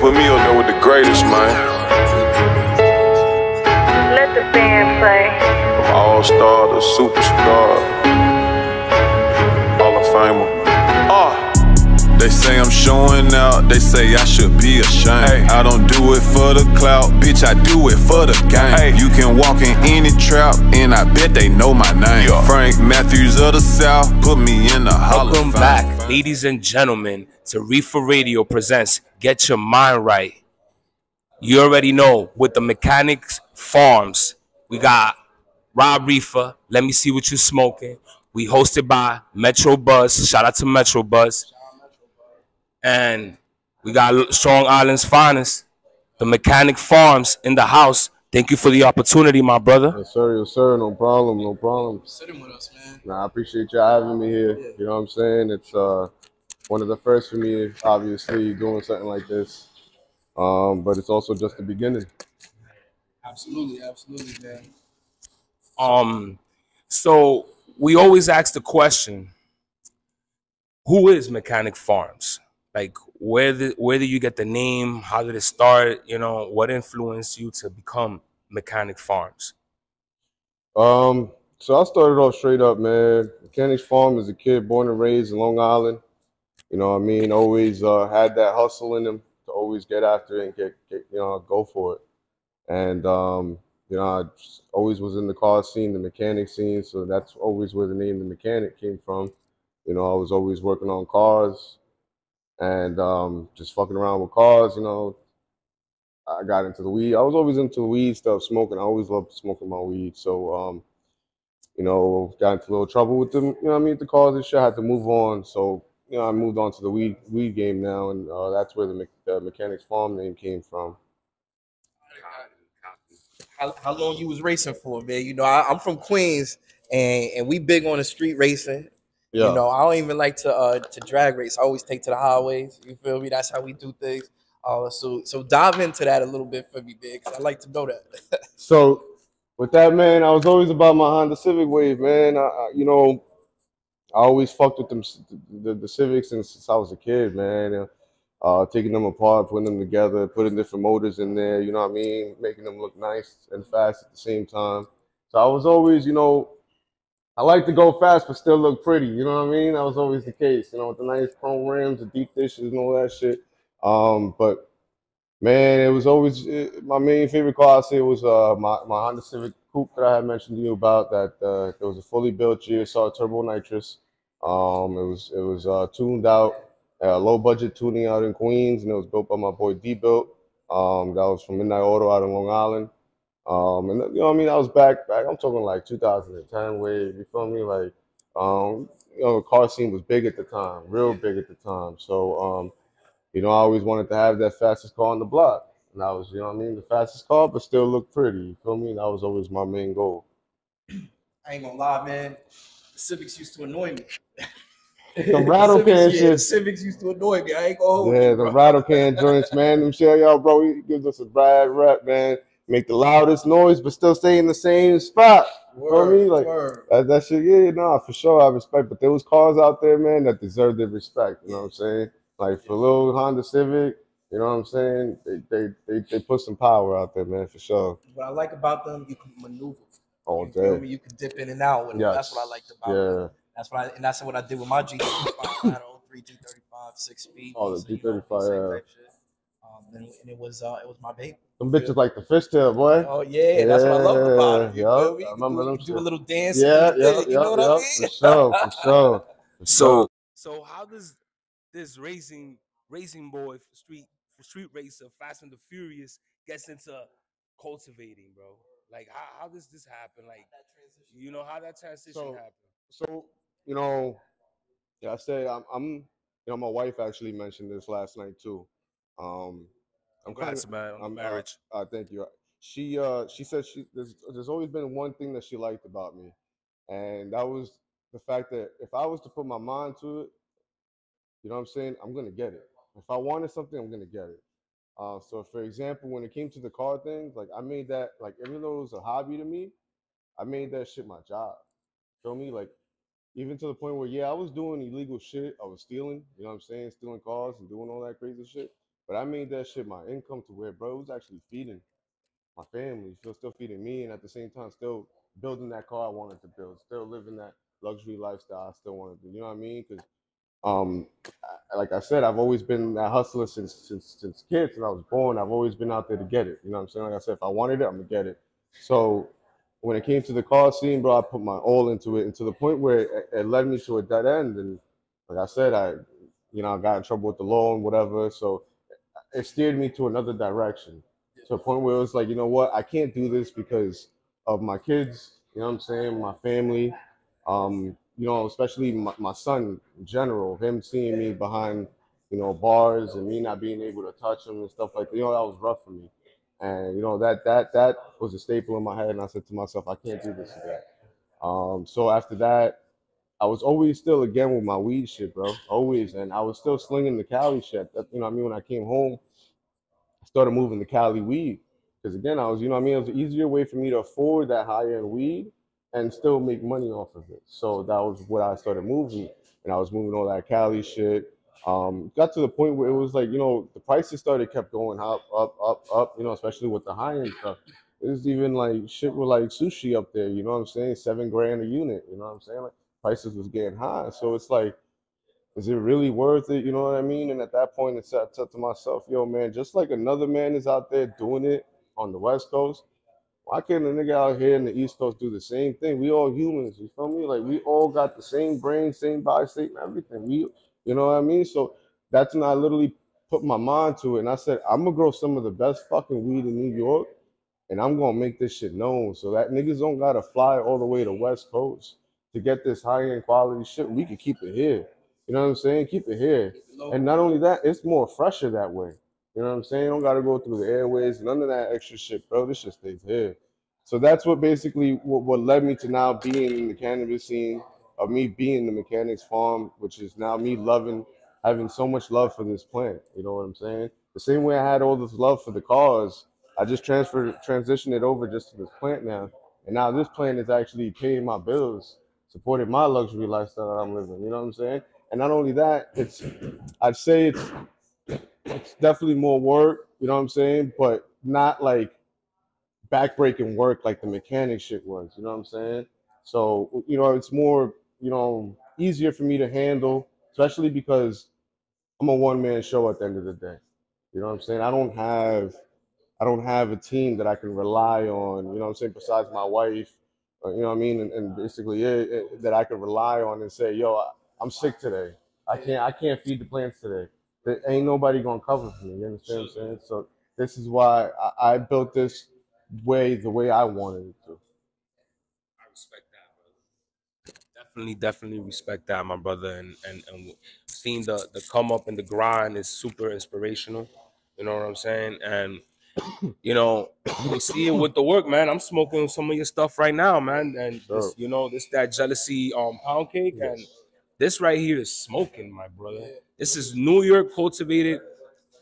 put me up there with the greatest, man. Let the band play. From all star to superstar. Hall of Famer. They say I'm showing out, they say I should be ashamed. I don't do it for the clout, bitch, I do it for the game. You can walk in any trap, and I bet they know my name. Frank Matthews of the South, put me in the Hall Welcome of Fame. back, ladies and gentlemen, to Reefa Radio presents Get Your Mind Right. You already know with the Mechanics Farms, we got Rob Reefa. Let me see what you're smoking. We hosted by Metro Buzz. Shout out to Metro Buzz. And we got Strong Island's finest, the Mechanic Farms in the house. Thank you for the opportunity, my brother. Yes, sir. Yes, sir. No problem. No problem. sitting with us, man. Nah, I appreciate y'all having me here. You know what I'm saying? It's uh one of the first for me, obviously, doing something like this. Um, but it's also just the beginning. Absolutely, absolutely, man. Um, so we always ask the question, who is Mechanic Farms? Like where did where did you get the name? How did it start? You know, what influenced you to become Mechanic Farms? Um, so I started off straight up, man. Mechanics Farm as a kid, born and raised in Long Island. You know I mean? Always uh, had that hustle in him to always get after it and get, get you know, go for it. And um, you know, I always was in the car scene, the mechanic scene, so that's always where the name the mechanic came from. You know, I was always working on cars and um, just fucking around with cars, you know. I got into the weed. I was always into weed stuff, smoking. I always loved smoking my weed. So, um, you know, got into a little trouble with them. You know, I mean, the cars and shit. I had to move on. So, you know, I moved on to the weed weed game now, and uh, that's where the, me- the Mechanics Farm name came from. How, how long you was racing for, man? You know, I, I'm from Queens, and and we big on the street racing. Yeah. You know, I don't even like to uh to drag race. I always take to the highways. You feel me? That's how we do things. Uh, so so dive into that a little bit for me, big. I like to know that. So with that, man, I was always about my Honda Civic wave, man. I, I, you know, I always fucked with them the, the Civics since, since I was a kid, man. Uh, taking them apart, putting them together, putting different motors in there. You know what I mean? Making them look nice and fast at the same time. So I was always, you know, I like to go fast but still look pretty. You know what I mean? That was always the case. You know, with the nice chrome rims, the deep dishes, and all that shit. Um, but Man, it was always it, my main favorite car. I say was uh, my my Honda Civic Coupe that I had mentioned to you about. That uh, it was a fully built GSR turbo nitrous. Um, it was it was uh, tuned out, uh, low budget tuning out in Queens, and it was built by my boy D Built. Um, that was from Midnight Auto out in Long Island. Um, and you know what I mean. I was back back. I'm talking like 2010 wave. You feel me? Like um, you know, the car scene was big at the time, real big at the time. So um, you know, I always wanted to have that fastest car on the block. And I was, you know what I mean, the fastest car, but still look pretty. You feel me? That was always my main goal. I ain't gonna lie, man. The Civics used to annoy me. The rattle Civics, can yeah, shit. Civics used to annoy me. I ain't gonna hold Yeah, you, the rattle can joints, man. Them y'all, bro, he gives us a bad rep, man. Make the loudest noise, but still stay in the same spot. You feel Word, me? Like word. that, that shit, yeah, nah, for sure, I respect. But there was cars out there, man, that deserve their respect. You know what I'm saying? Like for little Honda Civic, you know what I'm saying? They they they, they put some power out there, man, for sure. What I like about them, you can maneuver. All You day. You can dip in and out with them. Yes. That's what I liked about them. Yeah. That's what I and that's what I did with my G. I had a 03 G35 six speed. Oh, the know, G35, yeah. Um, and, and it was uh, it was my baby. Them bitches like the fishtail, boy. Oh yeah, that's what I loved about it. You Yeah, feel me? I remember do, them do a little dance. Yeah, yeah, your yeah, You know what yeah, I mean? for sure, for sure. For So so how does this racing racing boy street street racer Fast and the Furious gets into cultivating, bro? Like how, how does this happen? Like you know how that transition So- happened? So, you know, yeah, I said I'm, I'm, you know, my wife actually mentioned this last night too. Um, I'm Congrats, kinda- man, on I'm, uh. Uh, thank you. She, uh, she said she there's, there's always been one thing that she liked about me, and that was the fact that if I was to put my mind to it, you know what I'm saying, I'm gonna get it. If I wanted something, I'm gonna get it. Uh, so, for example, when it came to the car things, like I made that, like even though it was a hobby to me, I made that shit my job. Feel me? Like even to the point where yeah, I was doing illegal shit. I was stealing, you know what I'm saying, stealing cars and doing all that crazy shit. But I made that shit my income to where, bro, it was actually feeding my family, still still feeding me, and at the same time, still building that car I wanted to build, still living that luxury lifestyle I still wanted to. Do. You know what I mean? Because, um, like I said, I've always been that hustler since since since kids, since I was born. I've always been out there to get it. You know what I'm saying? Like I said, if I wanted it, I'm gonna get it. So when it came to the car scene, bro, I put my all into it, and to the point where it, it led me to a dead end. And like I said, I, you know, I got in trouble with the law and whatever. So it steered me to another direction, to a point where it was like, you know what, I can't do this because of my kids. You know what I'm saying? My family. Um, you know, especially my, my son in general, him seeing me behind, you know, bars and me not being able to touch him and stuff like that. You know, that was rough for me. And you know that that that was a staple in my head, and I said to myself, I can't do this again. Um, so after that, I was always still again with my weed shit, bro, always, and I was still slinging the Cali shit. That, you know, I mean, when I came home, I started moving the Cali weed because again, I was, you know, what I mean, it was an easier way for me to afford that higher end weed and still make money off of it. So that was what I started moving, and I was moving all that Cali shit. Um, got to the point where it was like, you know, the prices started kept going up, up, up, up. You know, especially with the high end stuff. It was even like shit with like sushi up there. You know what I'm saying? Seven grand a unit. You know what I'm saying? Like prices was getting high. So it's like, is it really worth it? You know what I mean? And at that point, it's I said to myself, yo, man, just like another man is out there doing it on the West Coast, why can't a nigga out here in the East Coast do the same thing? We all humans, you feel me? Like we all got the same brain, same body state, everything. We, you know what I mean? So that's when I literally put my mind to it, and I said, I'm gonna grow some of the best fucking weed in New York, and I'm gonna make this shit known so that niggas don't gotta fly all the way to West Coast to get this high end quality shit. We can keep it here. You know what I'm saying? Keep it here. And not only that, it's more fresher that way. You know what I'm saying? You don't gotta go through the airways, none of that extra shit, bro. This shit stays here. So that's what basically what, what led me to now being in the cannabis scene, of me being the mechanics farm, which is now me loving, having so much love for this plant. You know what I'm saying? The same way I had all this love for the cars, I just transferred transitioned it over just to this plant now. And now this plant is actually paying my bills, supporting my luxury lifestyle that I'm living. You know what I'm saying? And not only that, it's I'd say it's it's definitely more work, you know what I'm saying? But not like backbreaking work like the mechanic shit was, you know what I'm saying? So, you know, it's more, you know, easier for me to handle, especially because I'm a one man show at the end of the day. You know what I'm saying? I don't have I don't have a team that I can rely on, you know what I'm saying, besides my wife, you know what I mean, and, and basically it, it, eh, that I could rely on and say, yo, I, I'm sick today. I can't I can't feed the plants today. There ain't nobody gonna cover for me. You understand what I'm saying? So this is why I, I built this way the way I wanted it to. I respect that, brother. Definitely, definitely respect that, my brother. And and and seeing the the come up and the grind is super inspirational. You know what I'm saying? And you know, we see it with the work, man. I'm smoking some of your stuff right now, man. And this, you know, this that jealousy um pound cake, and this right here is smoking, my brother. This is New York cultivated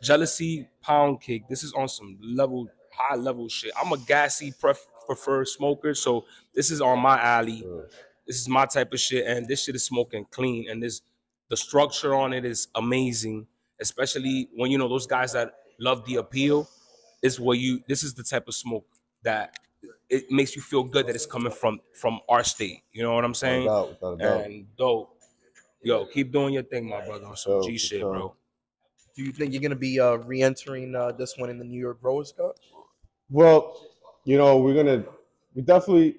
jealousy pound cake. This is on some level, high level shit. I'm a gassy pref- preferred smoker, so this is on my alley. This is my type of shit, and this shit is smoking clean. And this, the structure on it is amazing, especially when you know those guys that love the appeal. Is what you. This is the type of smoke that it makes you feel good that it's coming from from our state. You know what I'm saying? doubt, without doubt. And dope. Yo, keep doing your thing, my brother. On some Yo, G shit, sure. bro. Do you think you're gonna be uh, re-entering uh, this one in the New York Growers Cup? Well, you know, we're gonna we definitely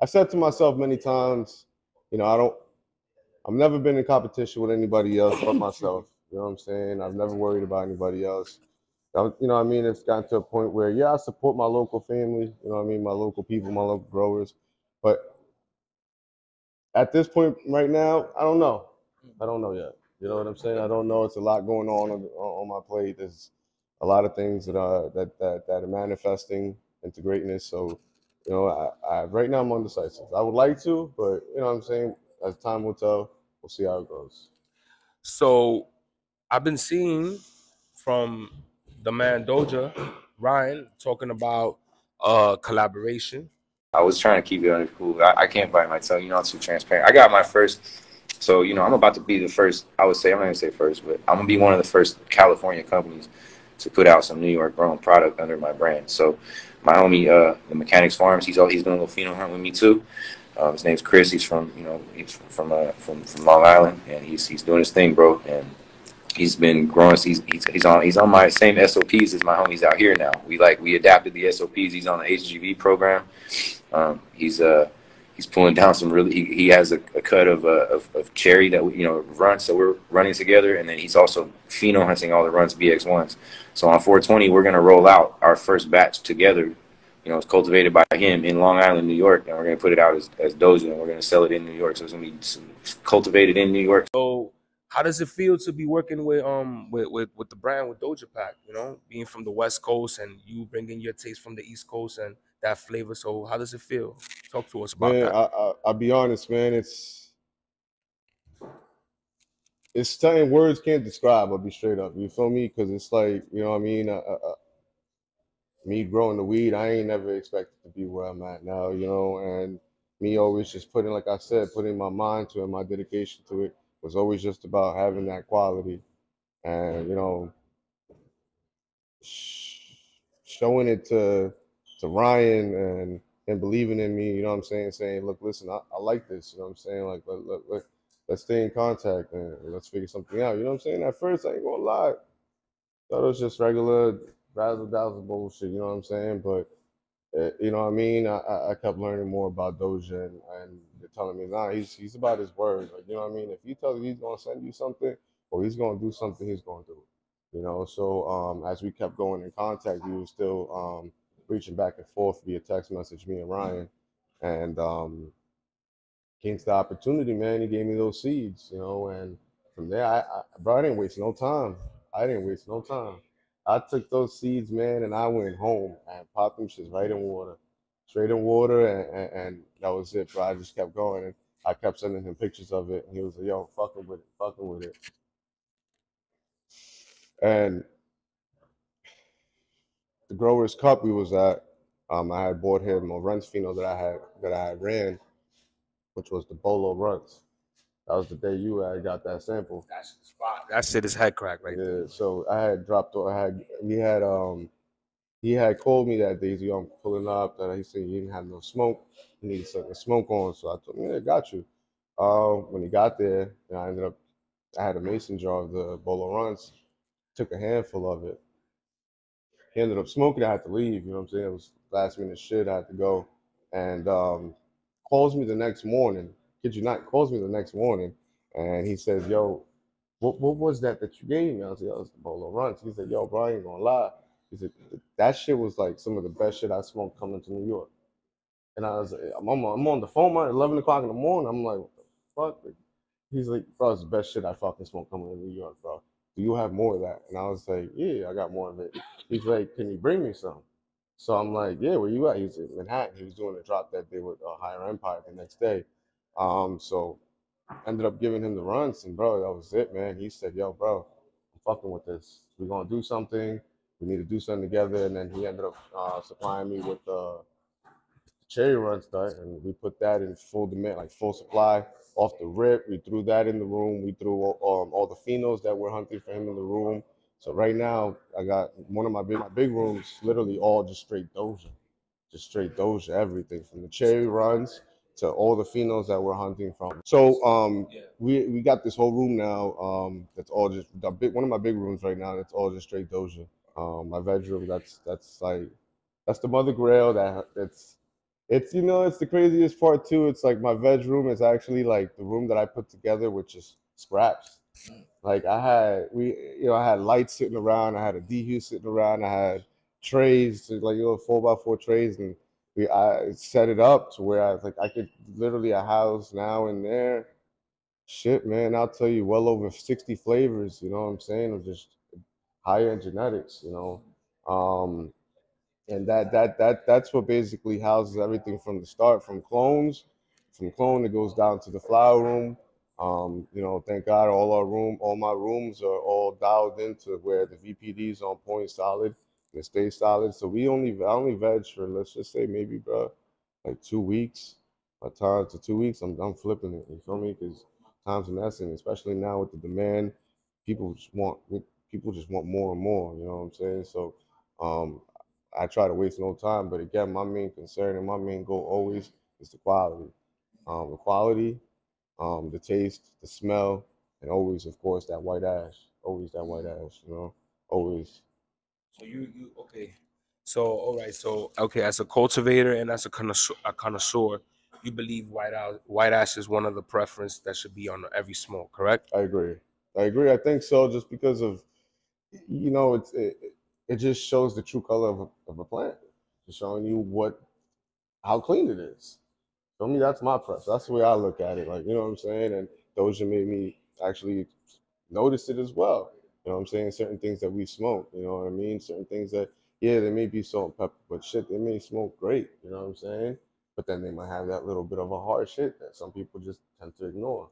I said to myself many times, you know, I don't I've never been in competition with anybody else but myself. You know what I'm saying? I've never worried about anybody else. You know what I mean? It's gotten to a point where yeah, I support my local family, you know what I mean, my local people, my local growers. But at this point right now, I don't know. Mm. I don't know yet. You know what I'm saying? I don't know. It's a lot going on on, on my plate. There's a lot of things that are that that, that are manifesting into greatness. So, you know, I, I right now I'm undecisive. I would like to, but you know what I'm saying? As time will tell, we'll see how it goes. So I've been seeing from the man Doja, Ryan, talking about uh collaboration. I was trying to keep it under cool. I, I can't bite my tongue. You know, I'm too transparent. I got my first So you know, I'm about to be the first. I would say I'm not gonna say first, but I'm gonna be one of the first California companies to put out some New York grown product under my brand. So my homie, uh, the Mechanics Farms, he's all he's doing a little pheno hunt with me too. Uh, his name's Chris. He's from you know he's from uh, from from Long Island, and he's he's doing his thing, bro. And he's been growing. He's he's, he's on he's on my same SOPs as my homies out here now. We like we adapted the SOPs. He's on the HGV program. Um, he's uh he's pulling down some really. He, he has a, a cut of, uh, of of cherry that we, you know runs. So we're running together, and then he's also pheno hunting all the runs BX ones. So on 420, we're gonna roll out our first batch together. You know, it's cultivated by him in Long Island, New York, and we're gonna put it out as, as Doja, and we're gonna sell it in New York. So it's gonna be cultivated in New York. So how does it feel to be working with um with, with, with the brand with Doja Pack? You know, being from the West Coast and you bringing your taste from the East Coast and that flavor. So how does it feel? Talk to us about Man, that. I, I I'll be honest, man. It's it's something words can't describe. I'll be straight up. You feel me? Because it's like you know what I mean. Uh, uh, me growing the weed, I ain't never expected to be where I'm at now. You know, and me always just putting, like I said, putting my mind to it, my dedication to it was always just about having that quality, and you know, sh- showing it to to Ryan and and believing in me, you know what I'm saying? Saying, look, listen, I, I like this, you know what I'm saying? Like, let, let, let, let's stay in contact and let's figure something out. You know what I'm saying? At first, I ain't gonna lie. Thought it was just regular razzle dazzle bullshit, you know what I'm saying? But, uh, you know what I mean? I, I I kept learning more about Doja and, and telling me, nah, he's, he's about his word. Like, you know what I mean? If he tells you he's gonna send you something or he's gonna do something, he's gonna do it. You know, so um, as we kept going in contact, we were still um, reaching back and forth via text message, me and Ryan. And um, came to the opportunity, man. He gave me those seeds, you know, and from there, I, I bro, I didn't waste no time. I didn't waste no time. I took those seeds, man, and I went home and popped them shits right in water, straight in water, and, and, and that was it, bro. I just kept going, and I kept sending him pictures of it, and he was like, "Yo, fucking with it, fucking with it." And the Growers Cup we was at, um, I had bought him a runs pheno that I had that I had ran, which was the Bolo Runtz. That was the day you had got that sample. That's is fire. That shit is head crack right there. So I had dropped. I had we had um he had called me that day. Yo, I'm pulling up. That he said he didn't have no smoke. He needed something to smoke on. So I told him, yeah, got you. Um, when he got there, and I ended up I had a mason jar of the Bolo Runtz. Took a handful of it. He ended up smoking. I had to leave. You know what I'm saying? It was last minute shit. I had to go. And um, calls me the next morning. Kid you not, calls me the next morning, and he says, "Yo, what what was that that you gave me?" I was like, "Yo, it's the Bolo Runtz." He said, "Yo, ain't gonna lie." "That shit was like some of the best shit I smoked coming to New York." And I was like, I'm on, I'm on the phone at 11 o'clock in the morning. I'm like, what the fuck? He's like, bro, it's the best shit I fucking smoked coming to New York, bro. Do you have more of that? And I was like, yeah, I got more of it. He's like, can you bring me some? So I'm like, yeah, where you at? He's in Manhattan. He was doing a drop that day with uh, Higher Empire the next day. Um, so ended up giving him the runs, and bro, that was it, man. He said, yo, bro, I'm fucking with this. We're gonna do something. We need to do something together. And then he ended up uh, supplying me with uh, cherry run start, and we put that in full demand, like full supply off the rip. We threw that in the room. We threw um, all the phenos that we're hunting for him in the room. So right now, I got one of my big my big rooms, literally all just straight Doja, just straight Doja, everything from the cherry Runtz to all the phenos that we're hunting from. So um, we we got this whole room now um, that's all just the big one of my big rooms right now. That's all just straight Doja. Um, my bedroom, that's that's like that's the mother grail. That it's it's you know it's the craziest part too. It's like my veg room is actually like the room that I put together, which is scraps. Like I had we you know I had lights sitting around. I had a DHU sitting around. I had trays like you know four by four trays, and we I set it up to where I was like I could literally a house now and there. Shit, man, I'll tell you, well over sixty flavors. You know what I'm saying? Of just high end genetics. You know. Um, and that that that that's what basically houses everything from the start from clones from clone it goes down to the flower room um you know thank god all our room all my rooms are all dialed into where the vpd's on point solid and stay solid so we only i only veg for let's just say maybe bro like two weeks a time to two weeks i'm, I'm flipping it you feel me because times and essence, especially now with the demand. People just want people just want more and more. You know what I'm saying? So um, I try to waste no time. But again, my main concern and my main goal always is the quality. Um, the quality, um, the taste, the smell, and always, of course, that white ash. Always that white ash. You know, always. So you you okay. So all right, so okay, as a cultivator and as a connoisseur, a connoisseur you believe white ash, white ash is one of the preference that should be on every smoke, correct? I agree. I agree. I think so, just because of, you know, it's it, it just shows the true color of a, of a plant, just showing you what, how clean it is. For me, that's my preference. That's the way I look at it. Like you know what I'm saying. And Doja made me actually notice it as well. You know what I'm saying? Certain things that we smoke. You know what I mean? Certain things that yeah, they may be salt and pepper, but shit, they may smoke great. You know what I'm saying? but then they might have that little bit of a hard shit that some people just tend to ignore.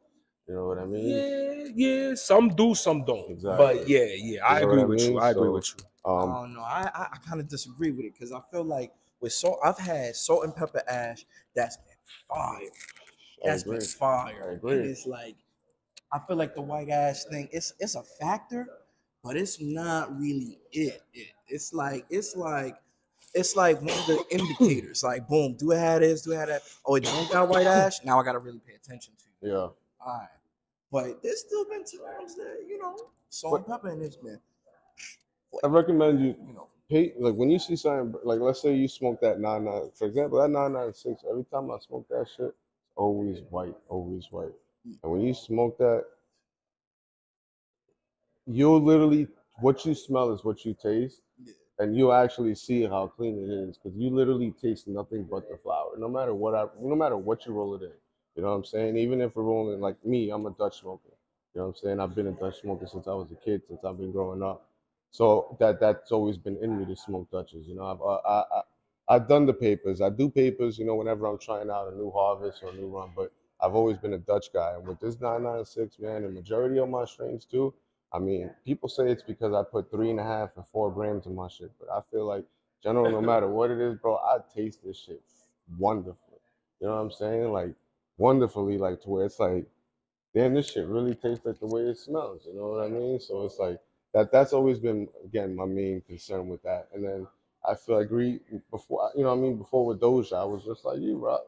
You know what I mean? Yeah, yeah. Some do, some don't. Exactly. But yeah, yeah, I You know agree what I with you. mean? I agree So, with you. I Um, don't know. I I, I kind of disagree with it because I feel like with salt, I've had salt and pepper ash that's been fire. I That's agree. been fire. I And agree. it's like I feel like the white ash thing. It's it's a factor, but it's not really it. it it's like it's like it's like one of the indicators. Like boom, do it have this? Do it have that? Oh, it don't got white ash. Now I gotta really pay attention to you. Yeah. All right. But there's still been times that you know salt and pepper in this man. I recommend you You know. pay like when you see something like let's say you smoke that nine nine for example that nine nine six every time I smoke that shit it's always white always white hmm. and when you smoke that you'll literally what you smell is what you taste Yeah. and you'll actually see how clean it is because you literally taste nothing but the flower no matter what I no matter what you roll it in you know what I'm saying even if we're rolling like me I'm a Dutch smoker you know what I'm saying I've been a Dutch smoker since I was a kid since I've been growing up so that that's always been in me to smoke Dutches. You know, I've I, I I've done the papers. I do papers. You know, whenever I'm trying out a new harvest or a new run. But I've always been a Dutch guy. And with this 996, man, the majority of my strains too. I mean, people say it's because I put three and a half and four grams in my shit, but I feel like general, no matter what it is, bro, I taste this shit wonderfully. You know what I'm saying? Like wonderfully, like to where it's like, damn, this shit really tastes like the way it smells. You know what I mean? So it's like that. That's always been again my main concern with that. And then I feel like agree before. You know what I mean? Before with Doja, I was just like you, bro.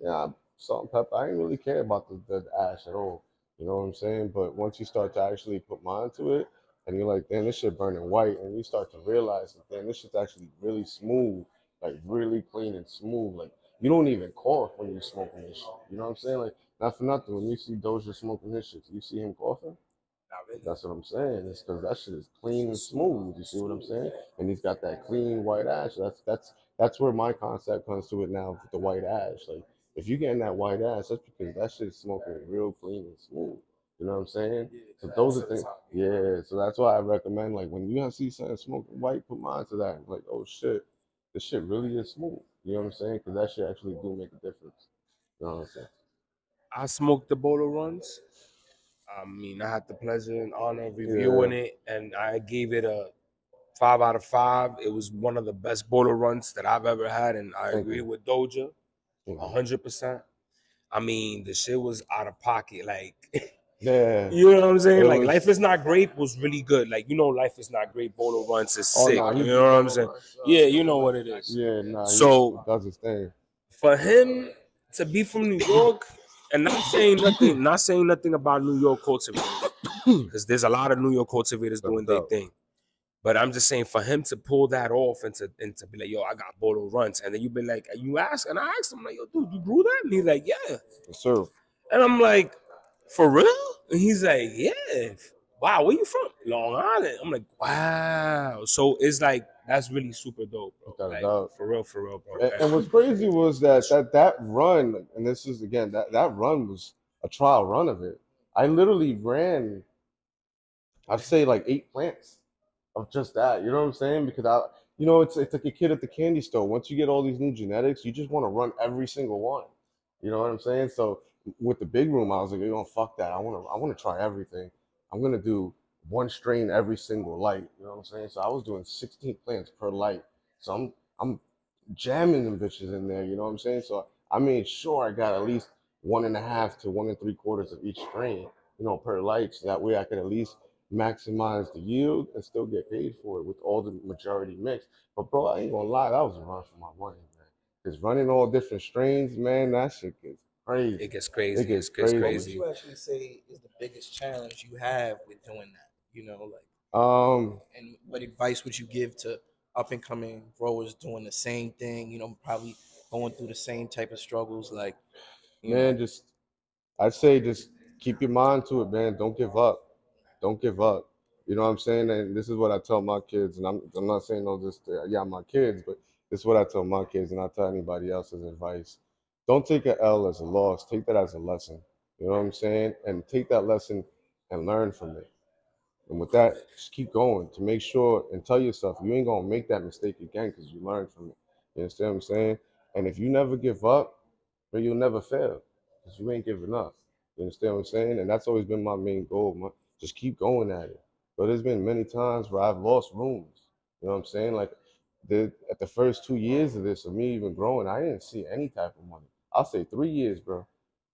Yeah, salt and pepper. I didn't really care about the, the ash at all. You know what I'm saying? But once you start to actually put mind to it, and you're like, damn, this shit burning white, and you start to realize that, damn, this shit's actually really smooth, like really clean and smooth. Like you don't even cough when you're smoking this shit. You know what I'm saying? Like not for nothing. When you see Doja smoking this shit, you see him coughing. Really. That's what I'm saying. It's because that shit is clean and smooth. You see what I'm saying? And he's got that clean white ash. That's that's that's where my concept comes to it now with the white ash. Like if you're getting that white ash, that's because that shit is smoking real clean and smooth. You know what I'm saying? So those are things. Yeah. So that's why I recommend like when you see something smoking white, put mine to that. Like oh shit, this shit really is smooth. You know what I'm saying? Because that shit actually do make a difference. You know what I'm saying? I smoked the Bolo Runtz. I mean, I had the pleasure and honor of reviewing it, and I gave it a five out of five. It was one of the best Bolo Runtz that I've ever had, and I Thank agree you. with Doja hundred percent. I mean, the shit was out of pocket. Like, Yeah. you know what I'm saying? Like, Life is Not Great was really good. Like, you know, Life is Not Great. Bolo Runtz is Oh, sick. no, he you know what I'm saying? Yeah, you know what it is. Yeah. Nah. So- that's his thing. for him to be from New York and not saying nothing, not saying nothing about New York cultivators, because there's a lot of New York cultivators doing their thing. But I'm just saying for him to pull that off and to and to be like, yo, I got Bolo Runtz, and then you be like, you ask, and I asked him like, yo, dude, you grew that? And he's like, yeah. Yes, sir. And I'm like, for real? And he's like, yeah. Wow, where you from? Long Island. I'm like, wow. So it's like that's really super dope, bro. Like, for real, for real, bro. And, and what's crazy was that that that run, and this is again that that run was a trial run of it. I literally ran, I'd say like eight plants of just that. You know what I'm saying? Because I, you know, it's it's like a kid at the candy store. Once you get all these new genetics, you just want to run every single one. You know what I'm saying? So with the big room, I was like, you know, fuck that. I want to I want to try everything. I'm gonna do one strain every single light. You know what I'm saying? So I was doing 16 plants per light. So I'm I'm jamming them bitches in there. You know what I'm saying? So I made sure I got at least one and a half to one and three quarters of each strain, you know, per light. So that way I could at least maximize the yield and still get paid for it with all the majority mix. But bro, I ain't gonna lie, that was a run for my money, man. Cause running all different strains, man, that shit gets crazy. It gets crazy. It gets it gets crazy. What would you actually say is the biggest challenge you have with doing that? You know, like, Um, and what advice would you give to up and coming growers doing the same thing? You know, probably going through the same type of struggles. Like, man, know, just I'd say just keep your mind to it, man. Don't give up. Don't give up. You know what I'm saying? And this is what I tell my kids, and I'm I'm not saying all this to yeah, my kids, but this is what I tell my kids, and I tell anybody else's advice. Don't take an L as a loss. Take that as a lesson. You know what I'm saying? And take that lesson and learn from it. And with that, just keep going to make sure and tell yourself you ain't gonna make that mistake again because you learned from it. You understand what I'm saying? And if you never give up, then you'll never fail because you ain't giving up. You understand what I'm saying? And that's always been my main goal. My, just keep going at it. But there's been many times where I've lost rooms. You know what I'm saying? Like the at the first two years of this, of me even growing, I didn't see any type of money. I'll say three years, bro,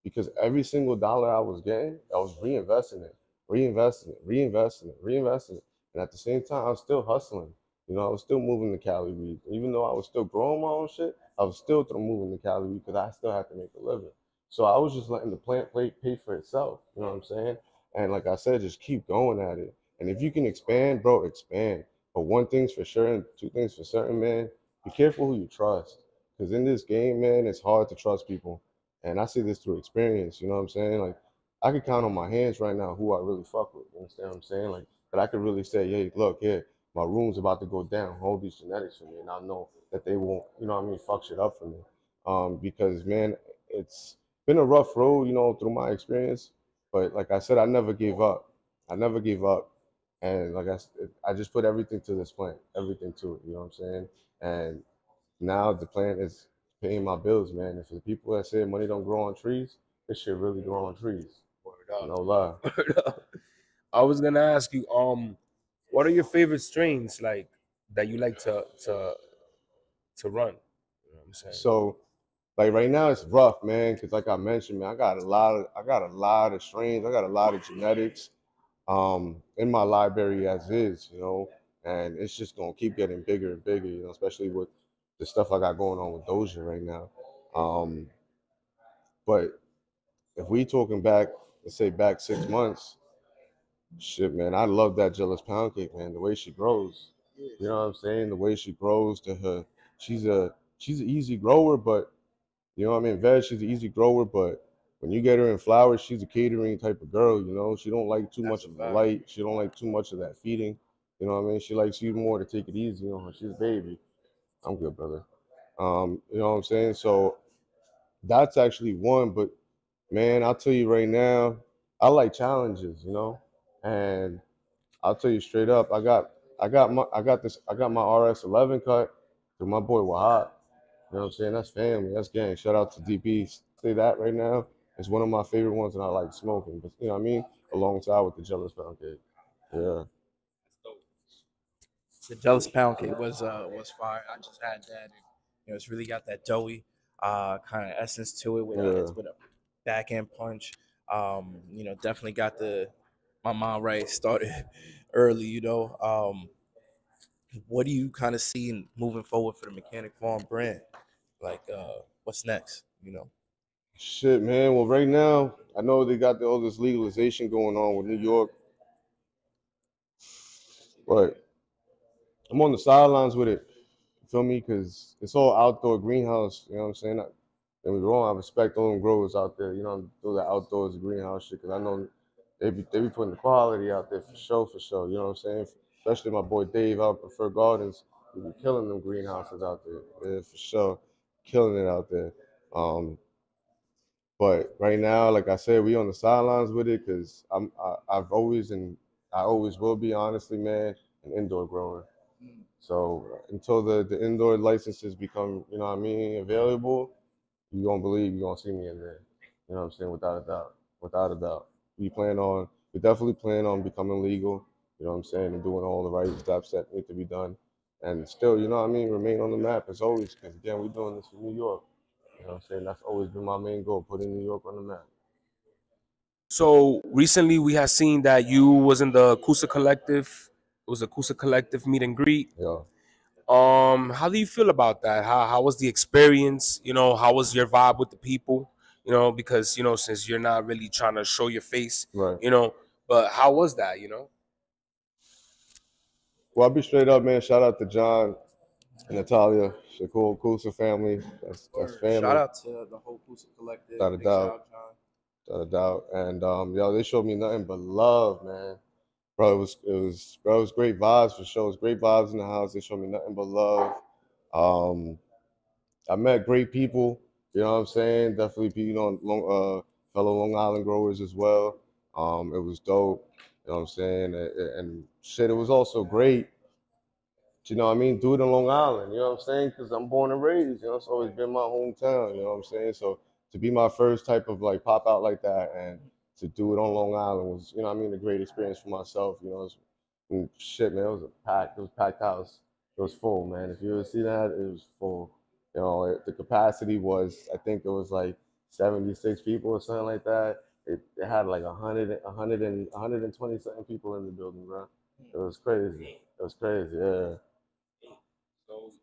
because every single dollar I was getting, I was reinvesting it, reinvesting it, reinvesting it, reinvesting it, and at the same time, I was still hustling. You know, I was still moving the Cali weed. Even though I was still growing my own shit, I was still moving the Cali weed because I still had to make a living. So I was just letting the plant play pay for itself. You know what I'm saying? And like I said, just keep going at it. And if you can expand, bro, expand. But one thing's for sure, and two things for certain, man. Be careful who you trust. Because in this game, man, it's hard to trust people. And I see this through experience. You know what I'm saying? Like, I could count on my hands right now who I really fuck with. You understand what I'm saying? Like, that I could really say, hey, look, here, my room's about to go down. Hold these genetics for me. And I know that they won't, you know what I mean, fuck shit up for me. Um, because, man, it's been a rough road, you know, through my experience. But like I said, I never gave up. I never gave up. And like I I just put everything to this plant, everything to it. You know what I'm saying? And now the plant is paying my bills, man. And for the people that say money don't grow on trees, this shit really grow on trees. No lie. I was gonna ask you, um, what are your favorite strains like that you like to to to run? You know what I'm saying? So, like right now, it's rough, man. Cause like I mentioned, man, I got a lot of, I got a lot of strains. I got a lot of genetics, um, in my library as is, you know, and it's just gonna keep getting bigger and bigger, you know, especially with the stuff I got going on with Doja right now. Um, but if we talking back, let's say back six months, shit, man, I love that jealous pound cake, man. The way she grows, you know what I'm saying? The way she grows to her, she's a she's an easy grower, but you know what I mean. Veg, she's an easy grower, but when you get her in flowers, she's a catering type of girl. You know, she don't like too much That's a of the light. She don't like too much of that feeding. You know what I mean? She likes you more to take it easy on her. She's a baby. I'm good, brother. Um, you know what I'm saying? So that's actually one, but man, I'll tell you right now, I like challenges, you know, and I'll tell you straight up, I got, I got my, I got this, I got my RS11 cut through my boy Wahab. You know what I'm saying? That's family, that's gang. Shout out to DP. Say that right now. It's one of my favorite ones, and I like smoking. But you know what I mean? Alongside with the Jealous Pound Cake. Yeah. The jealous pound cake was uh was fire. I just had that. And, you know, it's really got that doughy uh kind of essence to it with, a, Yeah. it's with a back end punch. Um, you know, definitely got the my mom right started early. You know, um, what do you kind of see moving forward for the Mechanic Farm brand? Like, uh, what's next? You know, Shit, man. Well, right now, I know they got the, all this legalization going on with New York, but I'm on the sidelines with it. Feel me? Because it's all outdoor greenhouse. You know what I'm saying? Don't get me wrong. I respect all them growers out there. You know, do the outdoors greenhouse shit. Because I know they be they be putting the quality out there for sure, for sure. You know what I'm saying? Especially my boy Dave out Fur Gardens. Be killing them greenhouses out there. Yeah, for sure, killing it out there. Um, but right now, like I said, we on the sidelines with it because I'm I, I've always and I always will be honestly, man, an indoor grower. So until the, the indoor licenses become, you know what I mean, available, you gonna believe you're gonna see me in there. You know what I'm saying? Without a doubt. Without a doubt. We plan on we definitely plan on becoming legal, you know what I'm saying, and doing all the right steps that need to be done. And still, you know what I mean, remain on the map as always, because again, we're doing this for New York. You know what I'm saying? That's always been my main goal, putting New York on the map. So recently we have seen that you was in the Kusa Collective. It was a Kusa Collective meet and greet. Yeah. Um, how do you feel about that? How how was the experience? You know, how was your vibe with the people? You know, because you know, since you're not really trying to show your face, Right. you know, but how was that? You know? Well, I'll be straight up, man. Shout out to John and Natalia, Shakur Kusa family. That's that's family. Shout out to the whole Kusa Collective. Without a Big doubt. shout out, John. without a doubt. And um, yo, they showed me nothing but love, man. Bro, it was it was bro, it was great vibes for sure. It was great vibes in the house. They showed me nothing but love. Um, I met great people. You know what I'm saying? Definitely, you know, long, uh, fellow Long Island growers as well. Um, it was dope. You know what I'm saying? And, and shit, it was also great. You know what I mean? Do it in Long Island. You know what I'm saying? Because I'm born and raised. You know, it's always been my hometown. You know what I'm saying? So to be my first type of like pop out like that and to do it on Long Island was, you know I mean, a great experience for myself. You know, it was, and shit, man, it was a packed, it was a packed house. It was full, man. If you ever see that, it was full. You know, it, the capacity was, I think it was like 76 people or something like that. It, it had like 100, 100 and 120 something people in the building, bro. It was crazy. It was crazy, yeah. So,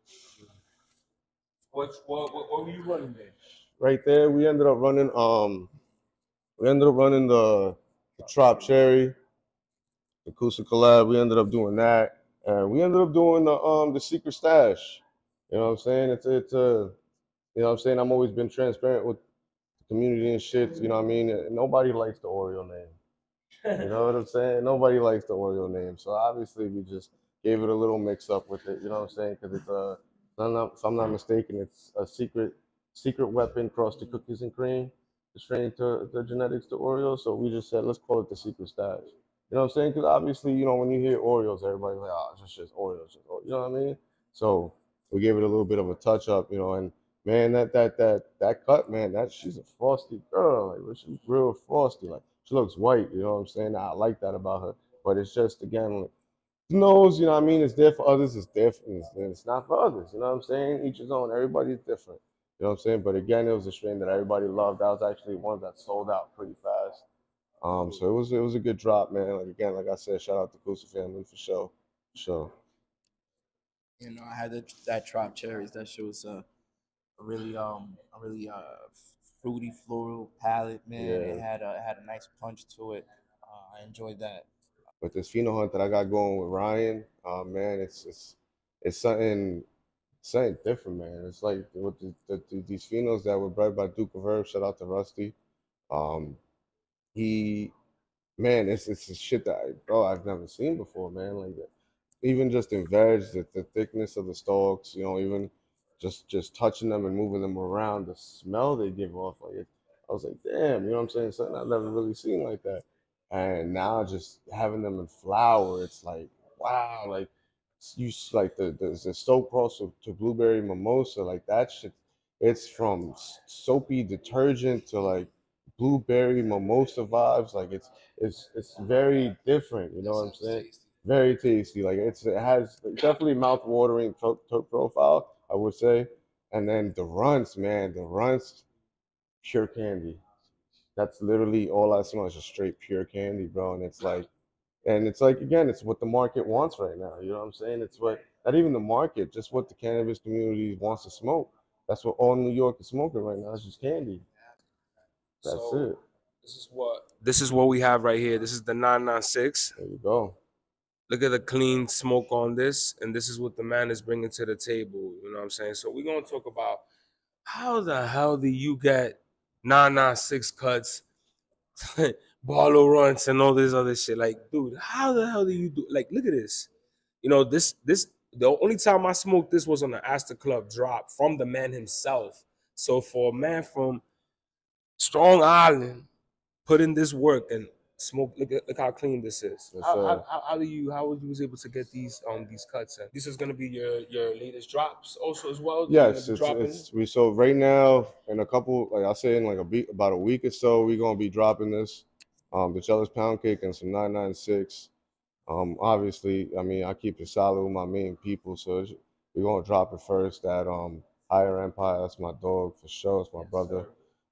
what what what, what were you running there? right there. We ended up running um we ended up running the, the Trop Cherry, the Kusa collab. We ended up doing that. And we ended up doing the um the secret stash. You know what I'm saying? It's it's a you know what I'm saying? I'm always been transparent with the community and shit. You know what I mean? Nobody likes the Oreo name. You know what I'm saying? Nobody likes the Oreo name. So obviously we just gave it a little mix up with it. You know what I'm saying? Because it's a, if I'm not, if I'm not mistaken, it's a secret secret weapon crossed to cookies and cream, the strain to the genetics to Oreo. So we just said let's call it the secret stash. You know what I'm saying? Because obviously, you know, when you hear Oreos, everybody's like, oh, it's just Oreos, just Oreos. You know what I mean? So we gave it a little bit of a touch up, you know, and man, that that that that cut, man, that she's a frosty girl. Like she's real frosty. Like she looks white, you know what I'm saying? I like that about her. But it's just again like nose, you know what I mean? It's there for others, it's different. It's, it's not for others, you know what I'm saying? Each his own, everybody's different. You know what I'm saying? But again, it was a strain that everybody loved. That was actually one that sold out pretty fast. Um, so it was it was a good drop, man. Like again, like I said, shout out to Kusa family for sure. For sure. You know, I had that, that Trop Cherries. That shit was uh, a really um a really uh fruity floral palette, man. It had a it had a nice punch to it. Uh, I enjoyed that. But this pheno hunt that I got going with Ryan, uh, man, it's it's it's something something different, man. It's like with the, the, the, these phenos that were bred by Duke of Herb. Shout out to Rusty. Um, he, man, it's it's a shit that I, bro I've never seen before, man. Like even just in veg, the, the thickness of the stalks, you know, even just just touching them and moving them around, the smell they give off, like it, I was like, damn, you know what I'm saying? Something I've never really seen like that. And now just having them in flower, it's like, wow, like you like the the, the Stoke Cross to, to blueberry mimosa, like that shit. It's from soapy detergent to like blueberry mimosa vibes. Like it's it's it's very different. You know what I'm saying? Very tasty. Like it's it has definitely mouth watering to- to- profile, I would say. And then the Runtz, man, the Runtz, pure candy. That's literally all I smell is just straight pure candy, bro. And it's like, and it's like again, it's what the market wants right now. You know what I'm saying? It's what not even the market, just what the cannabis community wants to smoke. That's what all New York is smoking right now. It's just candy. That's So, it. This is what this is what we have right here. This is the 996. There you go. Look at the clean smoke on this, and this is what the man is bringing to the table. You know what I'm saying? So we're gonna talk about how the hell do you get 996 cuts, Bolo Runtz, and all this other shit? Like, dude, how the hell do you do? Like, look at this. You know, this this the only time I smoked this was on the Astor Club drop from the man himself. So for a man from Strong Island, put in this work and smoke. Look at look how clean this is. Yes, how, sir. how, how, how do you how was you was able to get these um these cuts? And this is gonna be your your latest drops also as well. Yes, it's, it's we so right now in a couple like I say in like a week about a week or so we're gonna be dropping this, um the jealous pound cake and some nine nine six. Um obviously I mean I keep it solid with my main people so we're gonna drop it first That um Higher Empire, that's my dog for sure. It's my brother.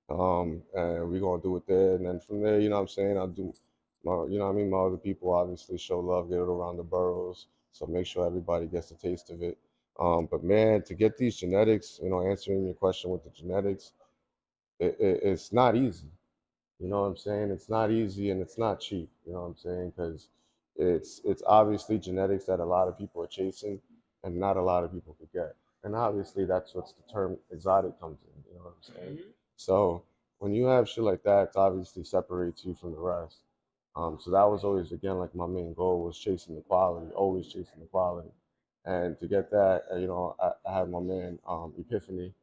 Um, and we're gonna do it there. And then from there, you know what I'm saying, I'll do my you know what I mean, my other people obviously show love, get it around the boroughs. So make sure everybody gets a taste of it. Um, but man, to get these genetics, you know, answering your question with the genetics, it, it, it's not easy. You know what I'm saying? It's not easy and it's not cheap. You know what I'm saying? Because it's it's obviously genetics that a lot of people are chasing, and not a lot of people could get. And obviously, that's what's the term exotic comes in. You know what I'm saying? So when you have shit like that, it obviously separates you from the rest. Um, so that was always again like my main goal was chasing the quality, always chasing the quality. And to get that, uh, you know, I, I had my man um, Epiphany,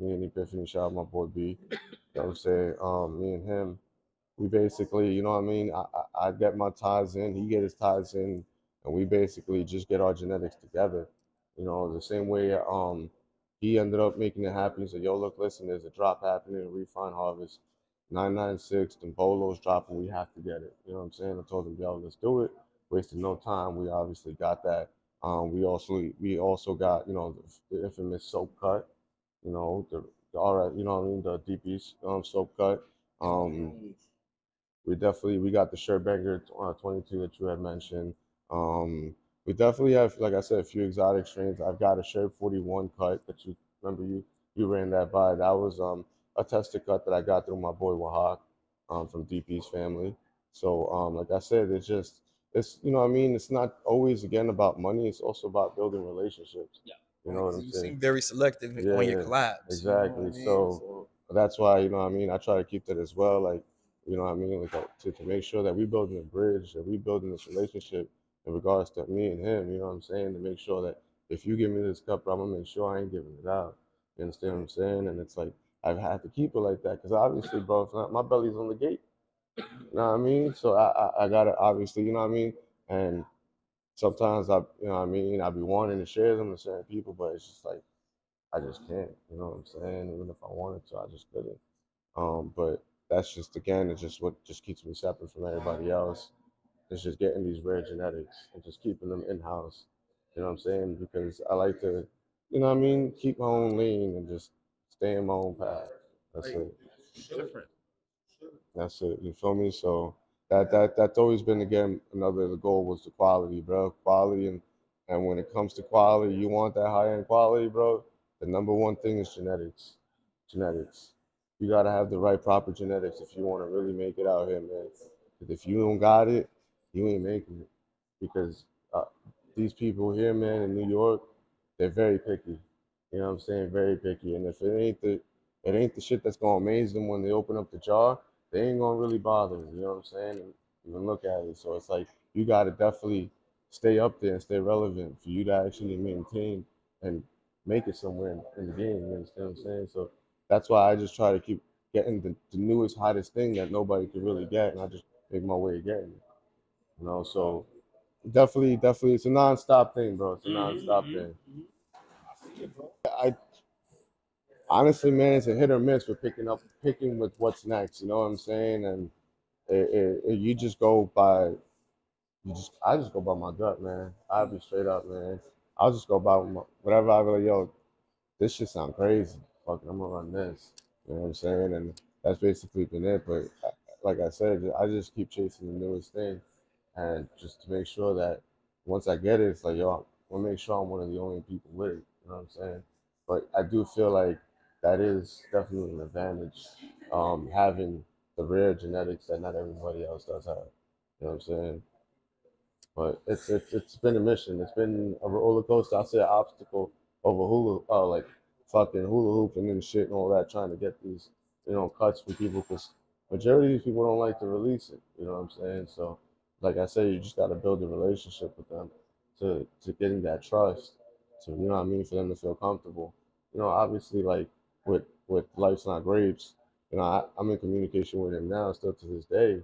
me and Epiphany, shout out my boy B. You know what I'm saying? Um, me and him, we basically, you know what I mean? I, I, I get my ties in, he get his ties in, and we basically just get our genetics together. You know, the same way um he ended up making it happen. He said, Yo, look, listen, there's a drop happening in Refine Harvest. 996, and Bolo's dropping, we have to get it. You know what I'm saying? I told him, yo, let's do it. Wasted no time. We obviously got that. Um, we also we also got, you know, the, the infamous soap cut, you know, the, all right, you know what I mean, the DP um, soap cut. Um, we definitely we got the Sherbanger uh, 22 that you had mentioned. Um, we definitely have, like I said, a few exotic strains. I've got a shirt 41 cut that you remember you you ran that by. That was um a tester cut that I got through my boy Wahak um, from DP's family. So um, like I said, it's just it's you know I mean. It's not always again about money. It's also about building relationships. Yeah. You know what I'm you saying? seem very selective Yeah, on your collabs. you know I exactly. mean? So- that's why you know what I mean. I try to keep that as well. Like you know what I mean. Like uh, to, to make sure that we're building a bridge, that we building this relationship in regards to me and him. You know what I'm saying? To make sure that if you give me this cup, I'm gonna make sure I ain't giving it out. You understand what I'm saying? And it's like I've had to keep it like that because obviously, bro, if not, my belly's on the gate. You know what I mean? So I, I, I gotta obviously, you know what I mean? And sometimes I, you know what I mean, I'd be wanting to share them with certain people, but it's just like I just can't. You know what I'm saying? Even if I wanted to, I just couldn't. Um, but that's just again, it's just what just keeps me separate from everybody else. It's just getting these rare genetics and just keeping them in house. You know what I'm saying? Because I like to, you know what I mean, keep my own lane and just stay in my own path. That's it. different. That's it. You feel me? So that that that's always been again another the goal was the quality, bro. Quality and and when it comes to quality, you want that high end quality, bro. The number one thing is genetics. Genetics. You gotta have the right proper genetics if you want to really make it out here, man. if you don't got it, you ain't making it. Because uh, these people here, man, in New York, they're very picky. You know what I'm saying? Very picky. And if it ain't the it ain't the shit that's gonna amaze them when they open up the jar, they ain't gonna really bother them. You know what I'm saying? Even look at it. So it's like you gotta definitely stay up there and stay relevant for you to actually maintain and make it somewhere in, in the game. You understand what I'm saying? So that's why I just try to keep getting the, the newest, hottest thing that nobody could really get, and I just make my way of getting it. You know, so definitely, definitely, it's a non-stop thing, bro. It's a non-stop thing. I honestly, man, it's a hit or miss with picking up, picking with what's next. You know what I'm saying? And it, it, it- you just go by, you just, I just go by my gut, man. I'll be straight up, man. I'll just go by my, whatever I like, yo, this shit sound crazy. Fuck, it, I'm gonna run this. You know what I'm saying? And that's basically been it. But uh, like I said, I just keep chasing the newest thing, and just to make sure that once I get it, it's like, yo, I want to make sure I'm one of the only people with it. You know what I'm saying? But I do feel like that is definitely an advantage, um, having the rare genetics that not everybody else does have. You know what I'm saying? But it's it's it's been a mission. It's been a roller coaster. I say an obstacle over hula, uh, like fucking hula hoop and shit and all that, trying to get these, you know, cuts from people because majority of these people don't like to release it. You know what I'm saying? So, like I say, you just got to build a relationship with them to to getting that trust. To you know what I mean, for them to feel comfortable. You know, obviously, like with with life's not grapes. You know, I, I'm in communication with him now, still to this day.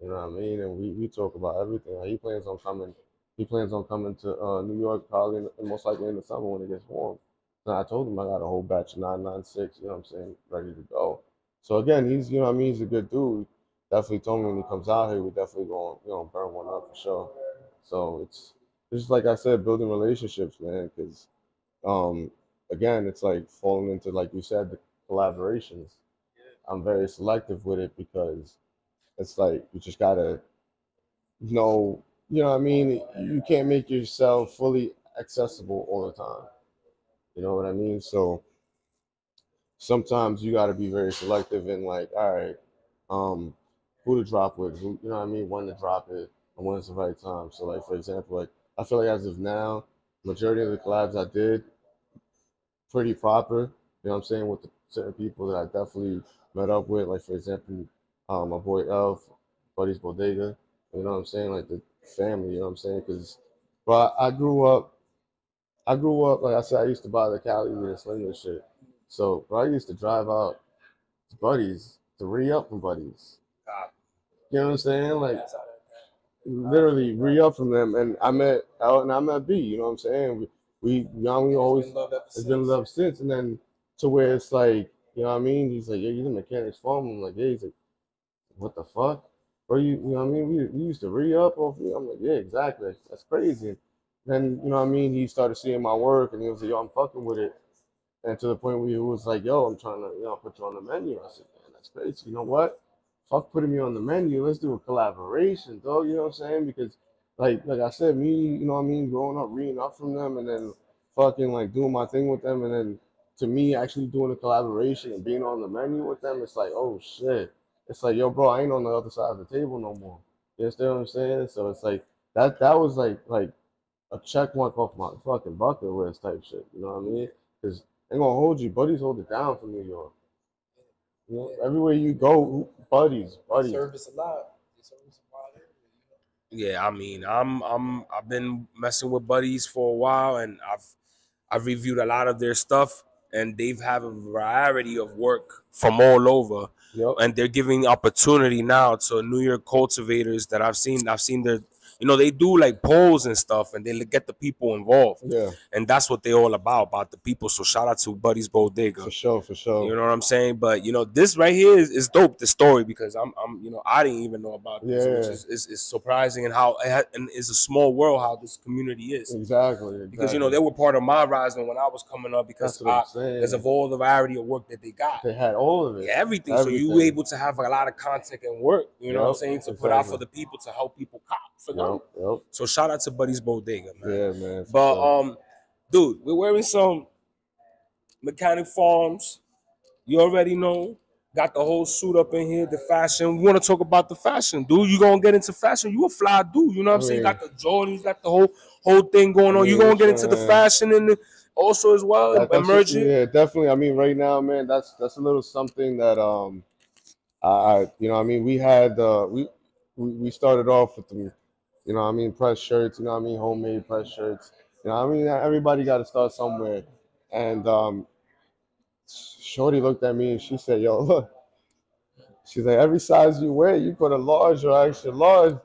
You know what I mean? And we, we talk about everything. Like, he plans on coming. He plans on coming to uh, New York probably in, most likely in the summer when it gets warm. I told him I got a whole batch of 996, you know what I'm saying, ready to go. So again, he's you know I mean, he's a good dude. Definitely told me when he comes out here, we definitely gonna you know burn one up for sure. So it's it's just like I said, building relationships, man, because um again, it's like falling into like you said, the collaborations. I'm very selective with it because it's like you just gotta know, you know what I mean? You can't make yourself fully accessible all the time. You know what I mean? So sometimes you gotta be very selective and like, all right, um, who to drop with, who you know what I mean, when to drop it, and when it's the right time. So like for example, like I feel like as of now, majority of the collabs I did pretty proper. You know what I'm saying with the certain people that I definitely met up with. Like for example, um, my boy Elf, Buddy's Bodega. You know what I'm saying? Like the family. You know what I'm saying? Because, but I grew up. I grew up like I said. I used to buy the Cali and Sling and shit. So, bro, I used to drive out to Buddies to re up from Buddies. You know what I'm saying? Like literally re up from them, and I met out and I met B. You know what I'm saying? We we you know we always it's been love since, and then to where it's like you know what I mean? He's like, yeah, you're the mechanics farm. I'm like, yeah. He's like, what the fuck? Or you, you know what I mean? We, we used to re up off me. I'm like, yeah, exactly. That's crazy. Then you know what I mean? He started seeing my work, and he was like, yo, I'm fucking with it. And to the point where he was like, yo, I'm trying to, you know, put you on the menu. I said, man, that's crazy. You know what? Fuck putting me on the menu. Let's do a collaboration, though. You know what I'm saying? Because, like, like I said, me, you know what I mean, growing up, reading up from them, and then fucking like doing my thing with them, and then to me actually doing a collaboration and being on the menu with them, it's like, oh shit. It's like, yo, bro, I ain't on the other side of the table no more. You understand what I'm saying? So it's like that. That was like like a check mark off my fucking bucket list type shit. You know what I mean? Because ain't gonna hold you. Buddies hold it down for New York. You know, everywhere you go, buddies, buddies. Service a lot. They service a lot everywhere, you know? Yeah, I mean, I'm I'm I've been messing with buddies for a while, and I've I've reviewed a lot of their stuff, and they've have a variety of work from all over, Yep. and they're giving opportunity now to New York cultivators that I've seen. I've seen their, you know, they do like polls and stuff, and they get the people involved, Yeah, and that's what they're all about, about the people. So shout out to Buddies Bodega. for sure, for sure. You know what I'm saying? But you know, this right here is, is dope. The story because I'm, I'm, you know, I didn't even know about this, which Yeah. is, is, is surprising and how it ha- and it's a small world how this community is. exactly, exactly. Because you know they were part of my rising when I was coming up because I, because of all the variety of work that they got. they had all of it. Yeah, everything. So you were able to have a lot of content and work, you know what I'm saying, to put out for the people to help people cop for them. Yep, yep. So shout out to Buddy's Bodega, man. Yeah, man. But sure. um, dude, we're wearing some mechanic farms. You already know. Got the whole suit up in here, the fashion. We want to talk about the fashion, dude. You gonna get into fashion? You a fly dude, you know what I'm I saying? You mean- got the Jordans, got the whole whole thing going on. You Yeah, gonna get into the fashion and the, also as well, That- emerging. yeah, definitely. I mean, right now, man, that's that's a little something that um, I, you know, I mean, we had uh, we we we started off with the, you know, I mean, press shirts. You know, I mean, homemade press shirts. You know, I mean, everybody got to start somewhere. And um, Shorty looked at me and she said, "Yo, look." She's like, every size you wear, you put a large or extra large.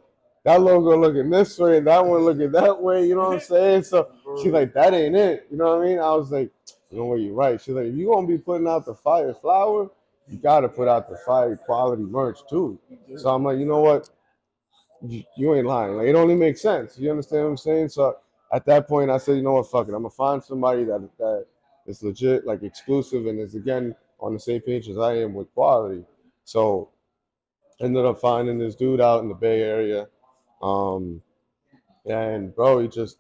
That logo looking this way, and that one looking that way. You know what I'm saying? So she's like, that ain't it. You know what I mean? I was like, you know what, you're right. She's like, if you gonna be putting out the fire flower, you gotta put out the fire quality merch too. So I'm like, you know what? You, ain't lying. Like it only makes sense. You understand what I'm saying? So at that point, I said, you know what? Fuck it. I'm gonna find somebody that that is legit, like exclusive, and is again on the same page as I am with quality. So ended up finding this dude out in the Bay Area. Um, and bro, he just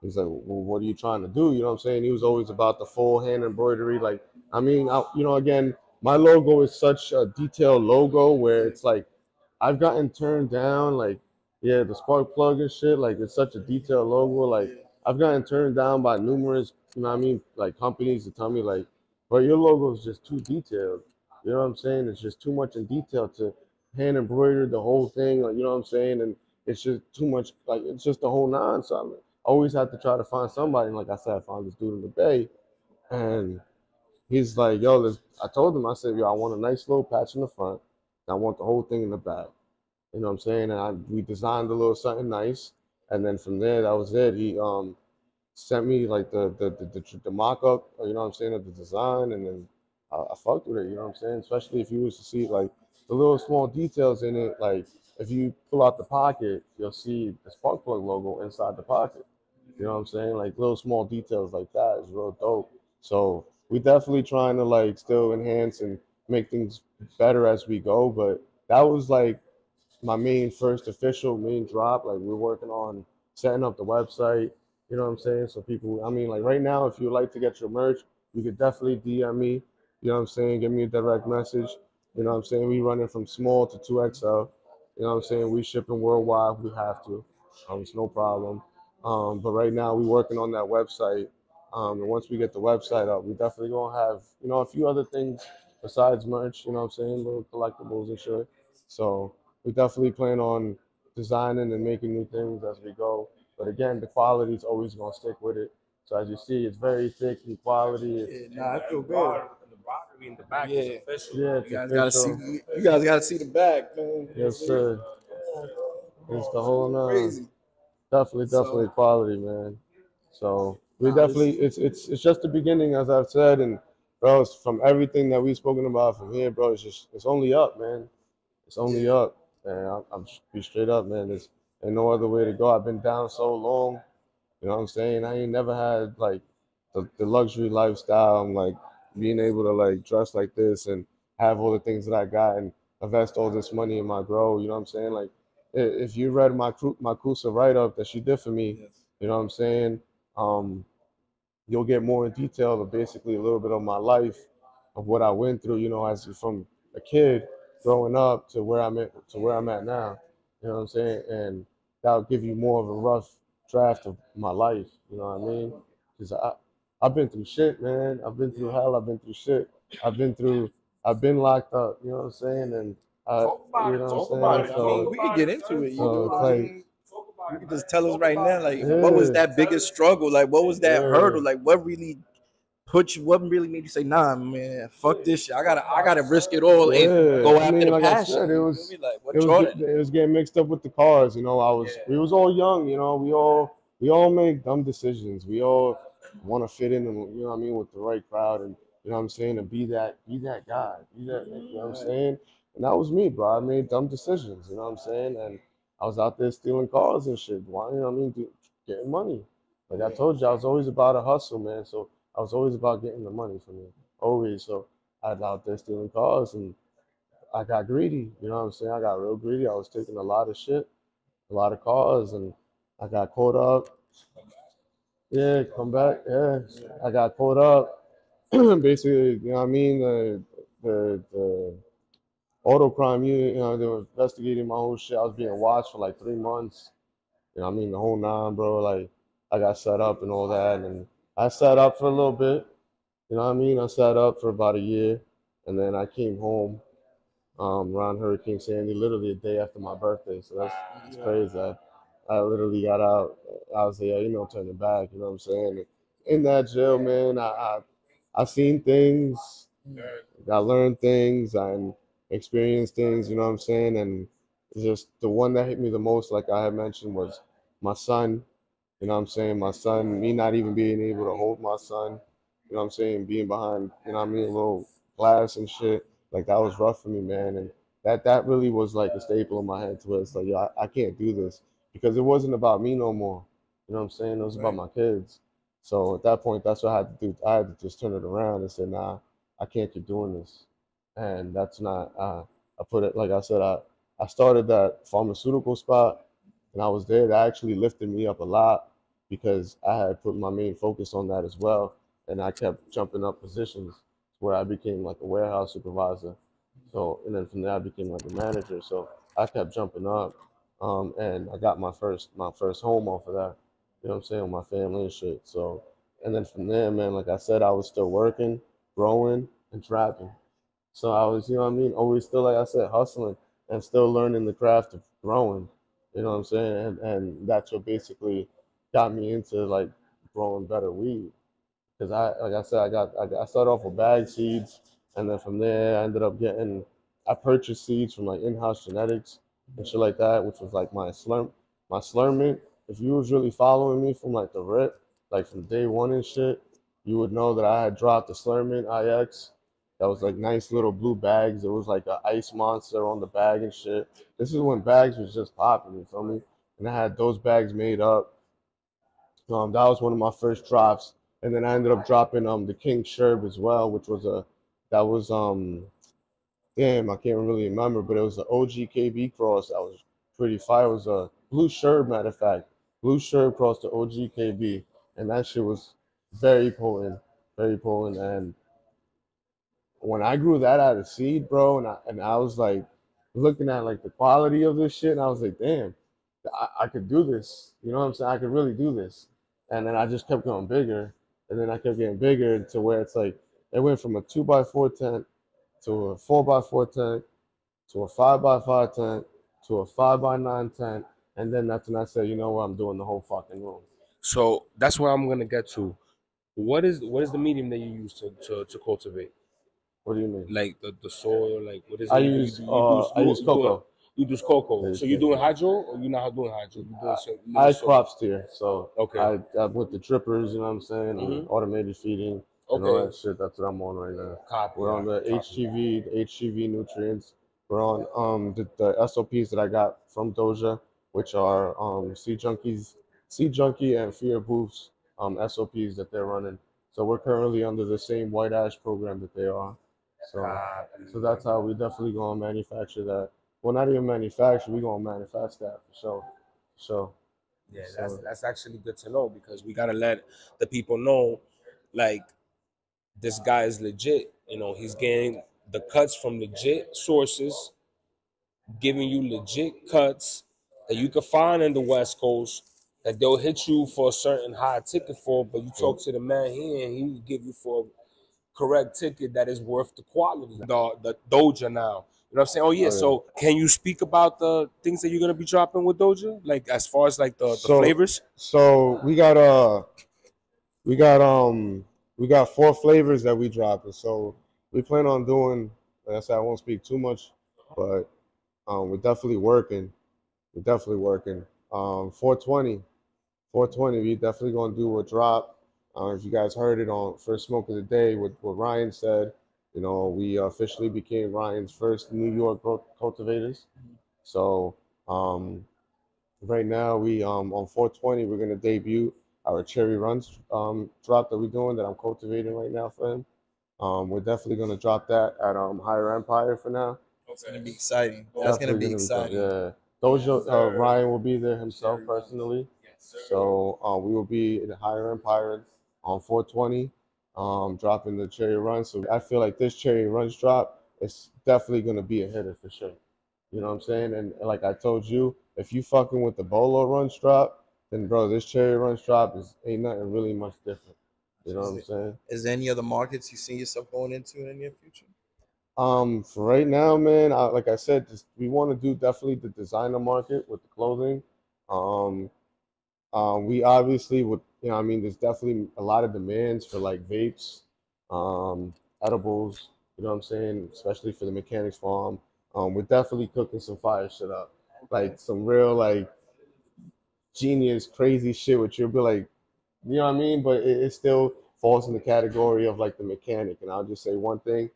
he's like, well, what are you trying to do? You know what I'm saying? He was always about the full hand embroidery. Like, I mean, I, you know, again, my logo is such a detailed logo where it's like I've gotten turned down. Like, yeah, the spark plug and shit. Like, it's such a detailed logo. Like, I've gotten turned down by numerous, you know what I mean, like companies to tell me like, but your logo is just too detailed. You know what I'm saying? It's just too much in detail to hand embroider the whole thing. Like, you know what I'm saying? And it's just too much. Like, it's just the whole nine. So I always have to try to find somebody. And like I said, I found this dude in the Bay, and he's like, "Yo, let's." I told him, I said, "Yo, I want a nice little patch in the front. I want the whole thing in the back." You know what I'm saying? And I we designed a little something nice, and then from there, that was it. He um sent me like the the the, the, the mock up, you know what I'm saying, of the design, and then I, I fucked with it. You know what I'm saying? Especially if you was to see like the little small details in it, like if you pull out the pocket, you'll see the spark plug logo inside the pocket. You know what I'm saying? Like little small details like that is real dope. So we definitely trying to like still enhance and make things better as we go. But that was like my main first official main drop. Like we're working on setting up the website. You know what I'm saying? So people, I mean, like right now, if you'd like to get your merch, you could definitely DM me. You know what I'm saying? Give me a direct message. You know what I'm saying? We running from small to 2XL. You know what I'm saying? We shipping worldwide. We have to. Um, it's no problem. Um, but right now we working on that website. Um, and once we get the website up, we definitely gonna have you know a few other things besides merch. You know what I'm saying? Little collectibles and shit. So we definitely plan on designing and making new things as we go. But again, the quality is always gonna stick with it. So as you see, it's very thick in quality. It's, Yeah, nah, I feel good. the embroidery in the back Yeah. is official. yeah, You it's guys gotta see. official. You guys gotta see the back, man. Yes, sir. It's the whole nine. Crazy. Definitely, So- definitely quality, man. So we Nah, definitely it's it's it's just the beginning, as I've said, and bro, it's from everything that we've spoken about from here, bro. It's just it's only up, man. It's only up, and I'm, I'm be straight up, man. There's ain't no other way to go. I've been down so long, you know what I'm saying. I ain't never had like the, the luxury lifestyle. I'm like being able to like dress like this and have all the things that I got and invest all this money in my grow. You know what I'm saying? Like if you read my my Kusa write up that she did for me, Yes. you know what I'm saying? Um, you'll get more in detail of basically a little bit of my life, of what I went through, you know, as from a kid growing up to where I'm at to where I'm at now. You know what I'm saying? And that'll give you more of a rough draft of my life. You know what I mean? Because I I've been through shit, man. I've been through hell. I've been through shit. I've been through. I've been locked up. You know what I'm saying? And I, Talk about you it. know Talk what I'm about saying? it. I So- mean, we can get into it. You So know, it's I like- mean, you can just tell us right now, like, what was that biggest struggle? Like, what was that Yeah. hurdle? Like, what really put you? What really made you say, "Nah, man, fuck this shit. I gotta, I gotta risk it all and Yeah, go I after mean, the like passion." said, it You was- feel me? like, what it was, it was getting mixed up with the cars. You know, I was Yeah. we was all young. You know, we all we all make dumb decisions. We all want to fit in, and you know what I mean, with the right crowd, and you know what I'm saying, and be that be that guy, be that. You know what I'm saying? And that was me, bro. I made dumb decisions. You know what I'm saying? And I was out there stealing cars and shit. Why? You know what I mean? Getting money. Like I told you, I was always about a hustle, man. So I was always about getting the money for me. Always. So I was out there stealing cars and I got greedy. You know what I'm saying? I got real greedy. I was taking a lot of shit, a lot of cars, and I got caught up. Yeah, come back. Yeah, I got caught up. Basically, you know what I mean? The the the auto crime unit, you know, they were investigating my whole shit. I was being watched for like three months. You know I mean? The whole nine, bro. Like I got set up and all that, and I sat up for a little bit. You know what I mean? I sat up for about a year, and then I came home um, around Hurricane Sandy, literally a day after my birthday. So that's, that's crazy. I, I literally got out. I was like, yeah, you know, turning back. You know what I'm saying? In that jail, man, I I, I seen things, I learned things, and experienced things. You know what I'm saying? And just the one that hit me the most, like I had mentioned, was my son. You know what I'm saying? My son, me not even being able to hold my son. You know what I'm saying? Being behind, you know what I mean, a little glass and shit. Like that was rough for me, man. And that that really was like a staple in my head to where it's like, yeah, I, I can't do this because it wasn't about me no more. You know what I'm saying? It was about my kids. So at that point, that's what I had to do. I had to just turn it around and say, nah, I can't keep doing this. And that's not. Uh, I put it like I said. I I started that pharmaceutical spot, and I was there. That actually lifted me up a lot because I had put my main focus on that as well, and I kept jumping up positions where I became like a warehouse supervisor. So and then from there I became like a manager. So I kept jumping up, um, and I got my first my first home off of that. You know what I'm saying? With my family and shit. So and then from there, man, like I said, I was still working, growing, and trapping. So I was, you know what I mean, always still like I said, hustling and still learning the craft of growing. You know what I'm saying? And and that's what basically got me into like growing better weed. Cause I, like I said, I got, I, got- I started off with bag seeds, and then from there I ended up getting, I purchased seeds from like in-house genetics and shit like that, which was like my slurm, my slurmint. If you was really following me from like the rip, like from day one and shit, you would know that I had dropped the slurmint IX. That was like nice little blue bags. It was like a ice monster on the bag and shit. This is when bags was just popping, you feel me? And I had those bags made up. Um, that was one of my first drops and then I ended up dropping um the King Sherb as well, which was a that was um damn I can't really remember, but it was an OG KB cross that was pretty fire. It was a blue Sherb, matter of fact, blue Sherb cross to OG KB, and that shit was very potent, very potent. And when I grew that out of seed, bro, and I and I was like looking at like the quality of this shit, and I was like, damn, I, I could do this. You know what I'm saying? I could really do this. And then I just kept going bigger, and then I kept getting bigger to where it's like it went from a two by four tent to a four by four tent to a five by five tent to a five by nine tent, and then that's when I said, you know what, I'm doing the whole fucking room. So that's where I'm gonna get to. What is what is the medium that you use to to, to cultivate? What do you mean? Like the, the soil, like what is it? I You- use you- you uh, do- I use cocoa. You do cocoa. So you're doing hydro or you're not doing hydro? You're doing I little soil. crop steer, so Okay. I, I with the drippers, you know what I'm saying, Mhm. automated feeding and all that shit. That's what I'm on right now. Copy. We're on the copy. HGV, the HGV nutrients. We're on um the, the SOPs that I got from Doja, which are um Sea Junkies, Sea Junkie and Fear Booths um SOPs that they're running. So we're currently under the same white ash program that they are. So ah, so that's how we definitely gonna manufacture that. Well, not even manufacture, we gonna manufacture that for sure. So Yeah, that's So- that's actually good to know because we gotta let the people know, like, this guy is legit. You know, he's getting the cuts from legit sources, giving you legit cuts that you can find in the West Coast. That they'll hit you for a certain high ticket for, but you talk to the man here and he will give you for correct ticket that is worth the quality. The the Doja now. You know what I'm saying? Oh yeah. Oh, yeah. So can you speak about the things that you're gonna be dropping with Doja? Like as far as like the, the So- flavors? So we got uh we got um we got four flavors that we dropping. So we plan on doing like I said, I won't speak too much, but um we're definitely working. We're definitely working. Um 420. 420, we definitely gonna do a drop. Uh, if you guys heard it on first smoke of the day, what, what Ryan said, you know, we officially became Ryan's first New York cultivators. So um right now we um on 420 we're gonna debut our cherry Runtz um drop that we're doing that I'm cultivating right now for him. Um we're definitely gonna drop that at um Higher Empire for now. It's gonna be exciting. That's gonna be exciting. Yeah. Doja uh, Ryan will be there himself personally. Yes, So uh, we will be in Higher Empire on 420, um, dropping the cherry Runtz. So I feel like this cherry Runtz drop is definitely gonna be a hitter for sure. You know what I'm saying? And like I told you, if you fucking with the Bolo Runtz drop, then bro, this cherry Runtz drop is ain't nothing really much different. You know what I'm saying? Is there any other markets you see yourself going into in the near future? Um, for right now, man, I, like I said, just, we want to do definitely the designer market with the clothing. Um, um, we obviously would, you know, I mean, there's definitely a lot of demands for like vapes, um, edibles. You know what I'm saying? Especially for the mechanics farm. Um, we're definitely cooking some fire shit up, like some real like genius, crazy shit, which you'll be like, you know what I mean? But it, it still falls in the category of like the mechanic. And I'll just say one thing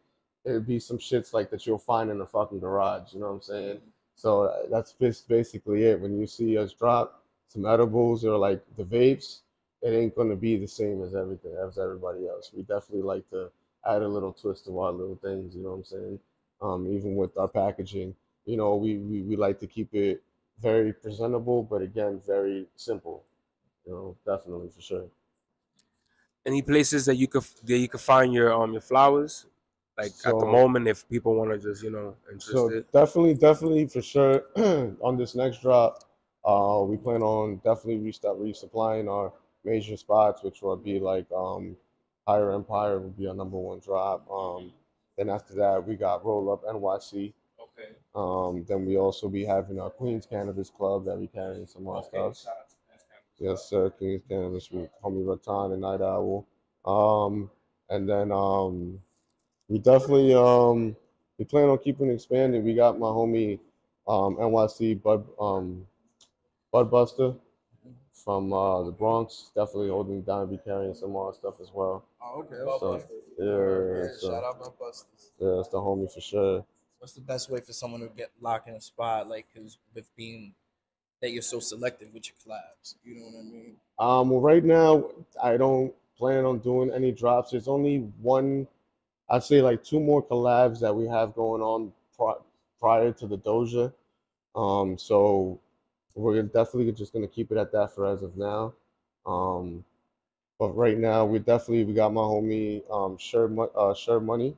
it'd be some shits like that you'll find in a fucking garage. You know what I'm saying? So uh, that's just basically it. When you see us drop some edibles or like the vapes, it ain't gonna be the same as everything as everybody else. We definitely like to add a little twist to our little things. You know what I'm saying? Um, even with our packaging, you know, we, we we like to keep it very presentable, but again, very simple. You know, definitely for sure. Any places that you could that you could find your um your flowers? Like at the moment, if people want to just you know So definitely, definitely for sure on this next drop, uh, we plan on definitely restart resupplying our major spots, which will be like um, Higher Empire will be our number one drop. Um, then after that, we got Roll Up NYC. okay. Um, then we also be having our Queens Cannabis Club that we carrying some more stuff. Yes, sir. Queens Cannabis with homie Ratan and Night Owl. Um, and then um, we definitely um, we plan on keeping expanding. We got my homie um, NYC Bud um, Bud Buster from uh, the Bronx. Definitely holding it down, be carrying some more stuff as well. Oh, okay. So, Yeah, yeah, so, shout out my busters. yeah, that's the homie for sure. What's the best way for someone to get locked in a spot? Like, cause with being that you're so selective with your collabs, you know what I mean? Um, well, right now I don't plan on doing any drops. There's only one, I'd say like two more collabs that we have going on pri- prior to the Doja. Um, so we're definitely just gonna keep it at that for as of now. Um, but right now we definitely we got my homie um Sure uh Sure Money,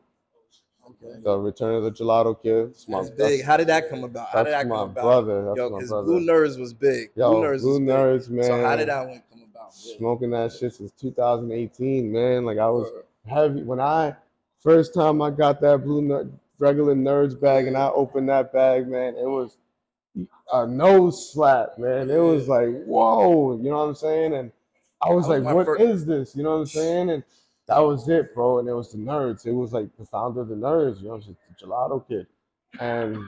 Okay. the Return of the Gelato Kid. It's my That's big. How did that come about? How that's did that my come about? brother. That's Yo, my because brother. Blue Nerds was big. Yo, Blue Nerds Blue. Nerds, man. So how did that one come about? Yeah. Smoking that shit since 2018, man. Like I was heavy when I first time I got that blue ner- regular nerds bag and I opened that bag, man. It was a nose slap, man. It was like whoa, you know what I'm saying? And I was was like, "What is fir- this? You know what I'm saying? And that was it, bro. And it was the nerds. It was like the founder of the nerds, you know, just the gelato kid. And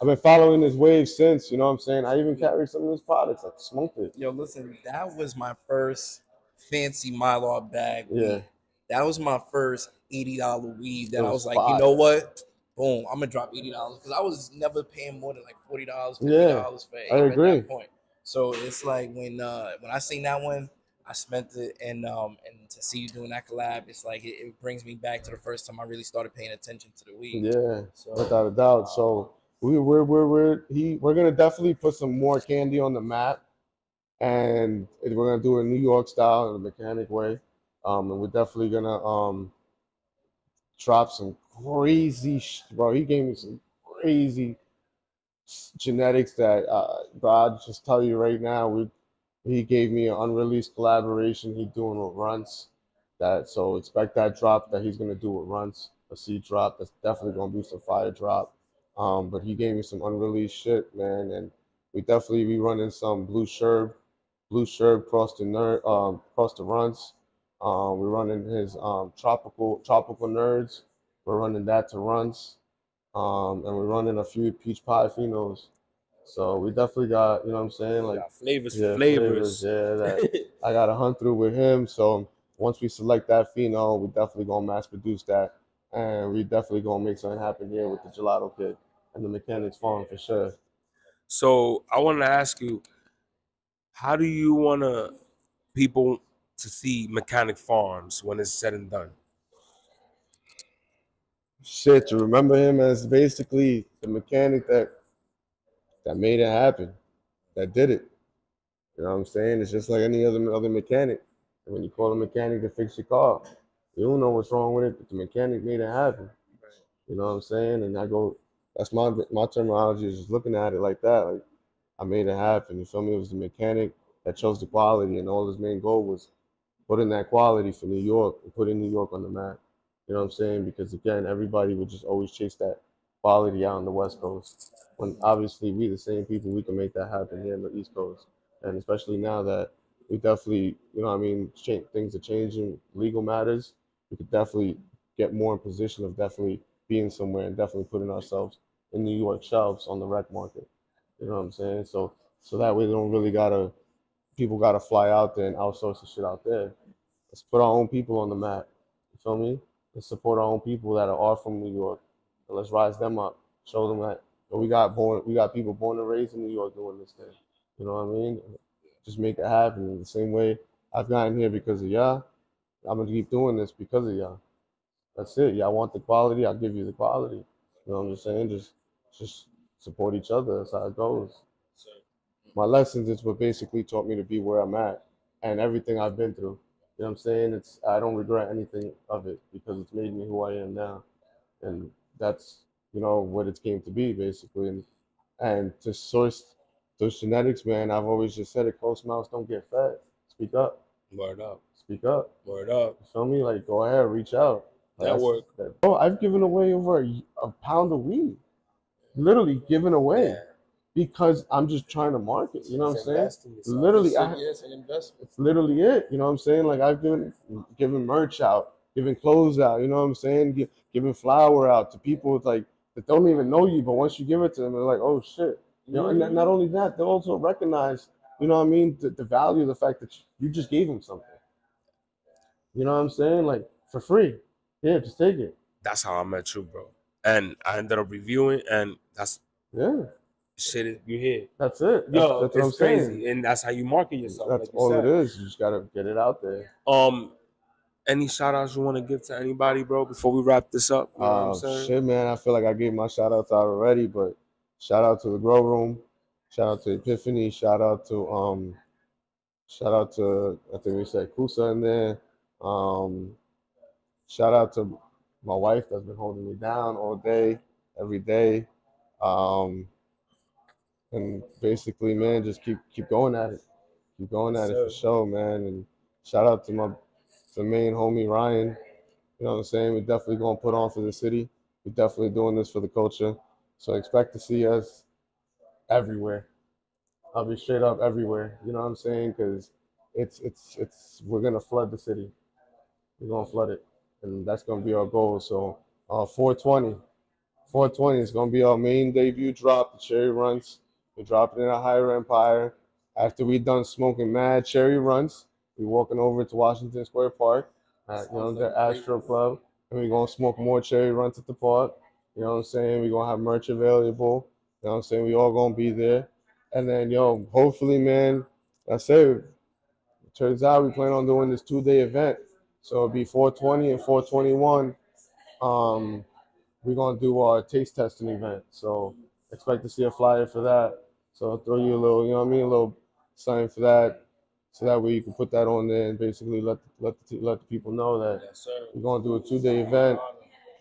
I've been following his wave since, you know what I'm saying? I even carried some of his products. I smoked it. Yo, listen, that was my first fancy Mylar bag. Yeah. That was my first $80 weed that I was was like, you know what? Boom, I'm gonna drop $80 because I was never paying more than like $40, 50 Yeah, for I agree. that point. So it's like when uh when I seen that one, I spent it and um and to see you doing that collab, it's like it, it brings me back to the first time I really started paying attention to the weed. Yeah, So without a doubt. So we we're we're we're he we're gonna definitely put some more candy on the map, and we're gonna do it New York style in a mechanic way. Um, and we're definitely gonna um drop some crazy, bro. He gave me some crazy genetics that uh, bro. I'll just tell you right now, we he gave me an unreleased collaboration he doing with Runtz. That so expect that drop that he's gonna do with Runtz, a seed drop. That's definitely gonna be some fire drop. Um, but he gave me some unreleased shit, man, and we definitely be running some blue sherb, blue sherb across the ner- um across the Runtz. Um, we're running his um tropical tropical nerds. We're running that to Runtz. Um, and we're running a few peach pie phenos. So we definitely got, you know what I'm saying? Like Got flavors yeah, for flavors. Yeah, that I got to hunt through with him. So once we select that pheno, we definitely gonna mass produce that, and we definitely gonna make something happen here with the Gelato Kid and the Mechanics Farm for sure. So I want to ask you, how do you want to people to see Mechanic Farms when it's said and done? Shit, to remember him as basically the mechanic that that made it happen, that did it. You know what I'm saying? It's just like any other other mechanic. When you call a mechanic to fix your car, you don't know what's wrong with it, but the mechanic made it happen. You know what I'm saying? And I go, that's my my terminology is just looking at it like that. Like I made it happen. You feel me? It was the mechanic that chose the quality, and all his main goal was putting that quality for New York and putting New York on the map. You know what I'm saying? Because again, everybody would just always chase that quality out on the West Coast. When obviously we the same people, we can make that happen here in the East Coast. And especially now that we definitely, you know I mean, cha- things are changing, legal matters, we could definitely get more in position of definitely being somewhere and definitely putting ourselves in New York shelves on the rec market. You know what I'm saying? So so that way they don't really gotta people gotta fly out there and outsource the shit out there. Let's put our own people on the map. You feel me? Let's support our own people that are from New York. And let's rise them up. Show them that we got born we got people born and raised in New York doing this thing. You know what I mean? Just make it happen. In the same way I've gotten here because of y'all. I'm gonna keep doing this because of y'all. That's it. Y'all want the quality, I'll give you the quality. You know what I'm just saying? Just just support each other. That's how it goes. My lessons is what basically taught me to be where I'm at and everything I've been through. You know what I'm saying? It's I don't regret anything of it because it's made me who I am now. And that's, you know, what it came to be basically. And and to source those genetics, man, I've always just said it, close mouths don't get fed. Speak up. Word up. Speak up. Word up. You feel me? Like go ahead, reach out. Like, that's- Network. that- Bro, I've given away over a, a pound of weed. Literally given away because I'm just trying to market. You know what I'm saying? Literally, I, yes, an investment. it's literally it. You know what I'm saying? Like I've given given merch out, giving clothes out. You know what I'm saying? Gi- giving flour out to people with like that don't even know you, but once you give it to them, they're like, oh shit. You know, and mm-hmm. not- not only that, they'll also recognize. You know what I mean? The, the value of the fact that you just gave them something. You know what I'm saying? Like for free. Yeah, just take it. That's how I met you, bro. And I ended up reviewing, and that's Yeah. Shit, is- you here. That's it. That's, Yo, that's what I'm it's crazy, saying. and that's how you market yourself. That's like you all said. it is. You just gotta get it out there. Um, any shout outs you want to give to anybody, bro, before we wrap this up? You know what I'm Uh, saying? shit, man. I feel like I gave my shout outs out already, but shout out to the Grow Room, shout out to Epiphany, shout out to um, shout out to I think we said Kusa in there. Um, shout out to my wife that's been holding me down all day, every day. Um, and basically, man, just keep keep going at it, keep going at it for sure, man. And shout out to my the main homie Ryan. You know what I'm saying? We're definitely gonna put on for the city. We're definitely doing this for the culture. So expect to see us everywhere. I'll be straight up everywhere. You know what I'm saying? Because it's it's it's we're gonna flood the city. We're gonna flood it, and that's gonna be our goal. So uh, 420, 420 is gonna be our main debut drop. The cherry Runtz. We're dropping in a higher empire. After we done smoking mad cherry Runtz, we walking over to Washington Square Park at you know the Astro Club, and we're gonna smoke more cherry Runtz at the park. You know what I'm saying? We're gonna have merch available. You know what I'm saying? We all gonna be there. And then yo, hopefully, man, I say turns out we plan on doing this two day event. So it'll be 420 and 421. Um, we're gonna do our taste testing event. So expect to see a flyer for that. So I'll throw you a little, you know what I mean, a little sign for that. So that way you can put that on there and basically let let the, let the people know that Yes, we're gonna do a two day event.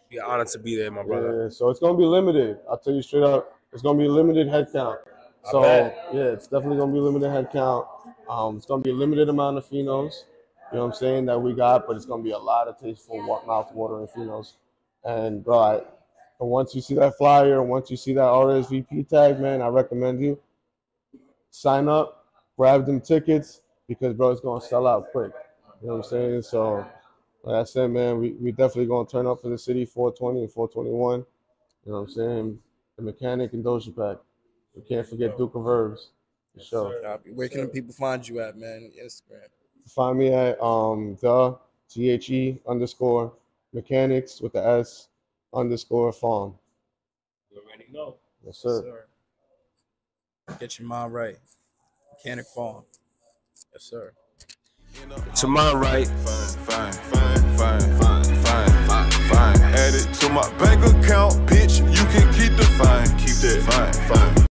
Be honored to be there, my brother. Yeah, so it's gonna be limited. I'll tell you straight up, it's gonna be a limited headcount. So yeah, it's definitely gonna be a limited headcount. Um, it's gonna be a limited amount of phenos. You know what I'm saying that we got, but it's gonna be a lot of tasteful mouth watering phenos. And bro, I, once you see that flyer, once you see that RSVP tag, man, I recommend you sign up, grab them tickets because bro, it's gonna sell out quick. You know what I'm saying? So like I said, man, we, we definitely gonna turn up for the city 420 and 421. You know what I'm saying? The mechanic and Doja Pack. We can't forget Duke of Herbs. For sure. Copy. Where can the people find you at, man? Instagram. Find me at um the T H E underscore mechanics with the S underscore farm. You already know. Yes, sir. sir. Get your mind right. Mechanic Farm. Yes, sir. To my right. Fine, fine, fine, fine, fine, fine, fine, fine. Add it to my bank account, bitch. You can keep the fine. Keep that fine, fine.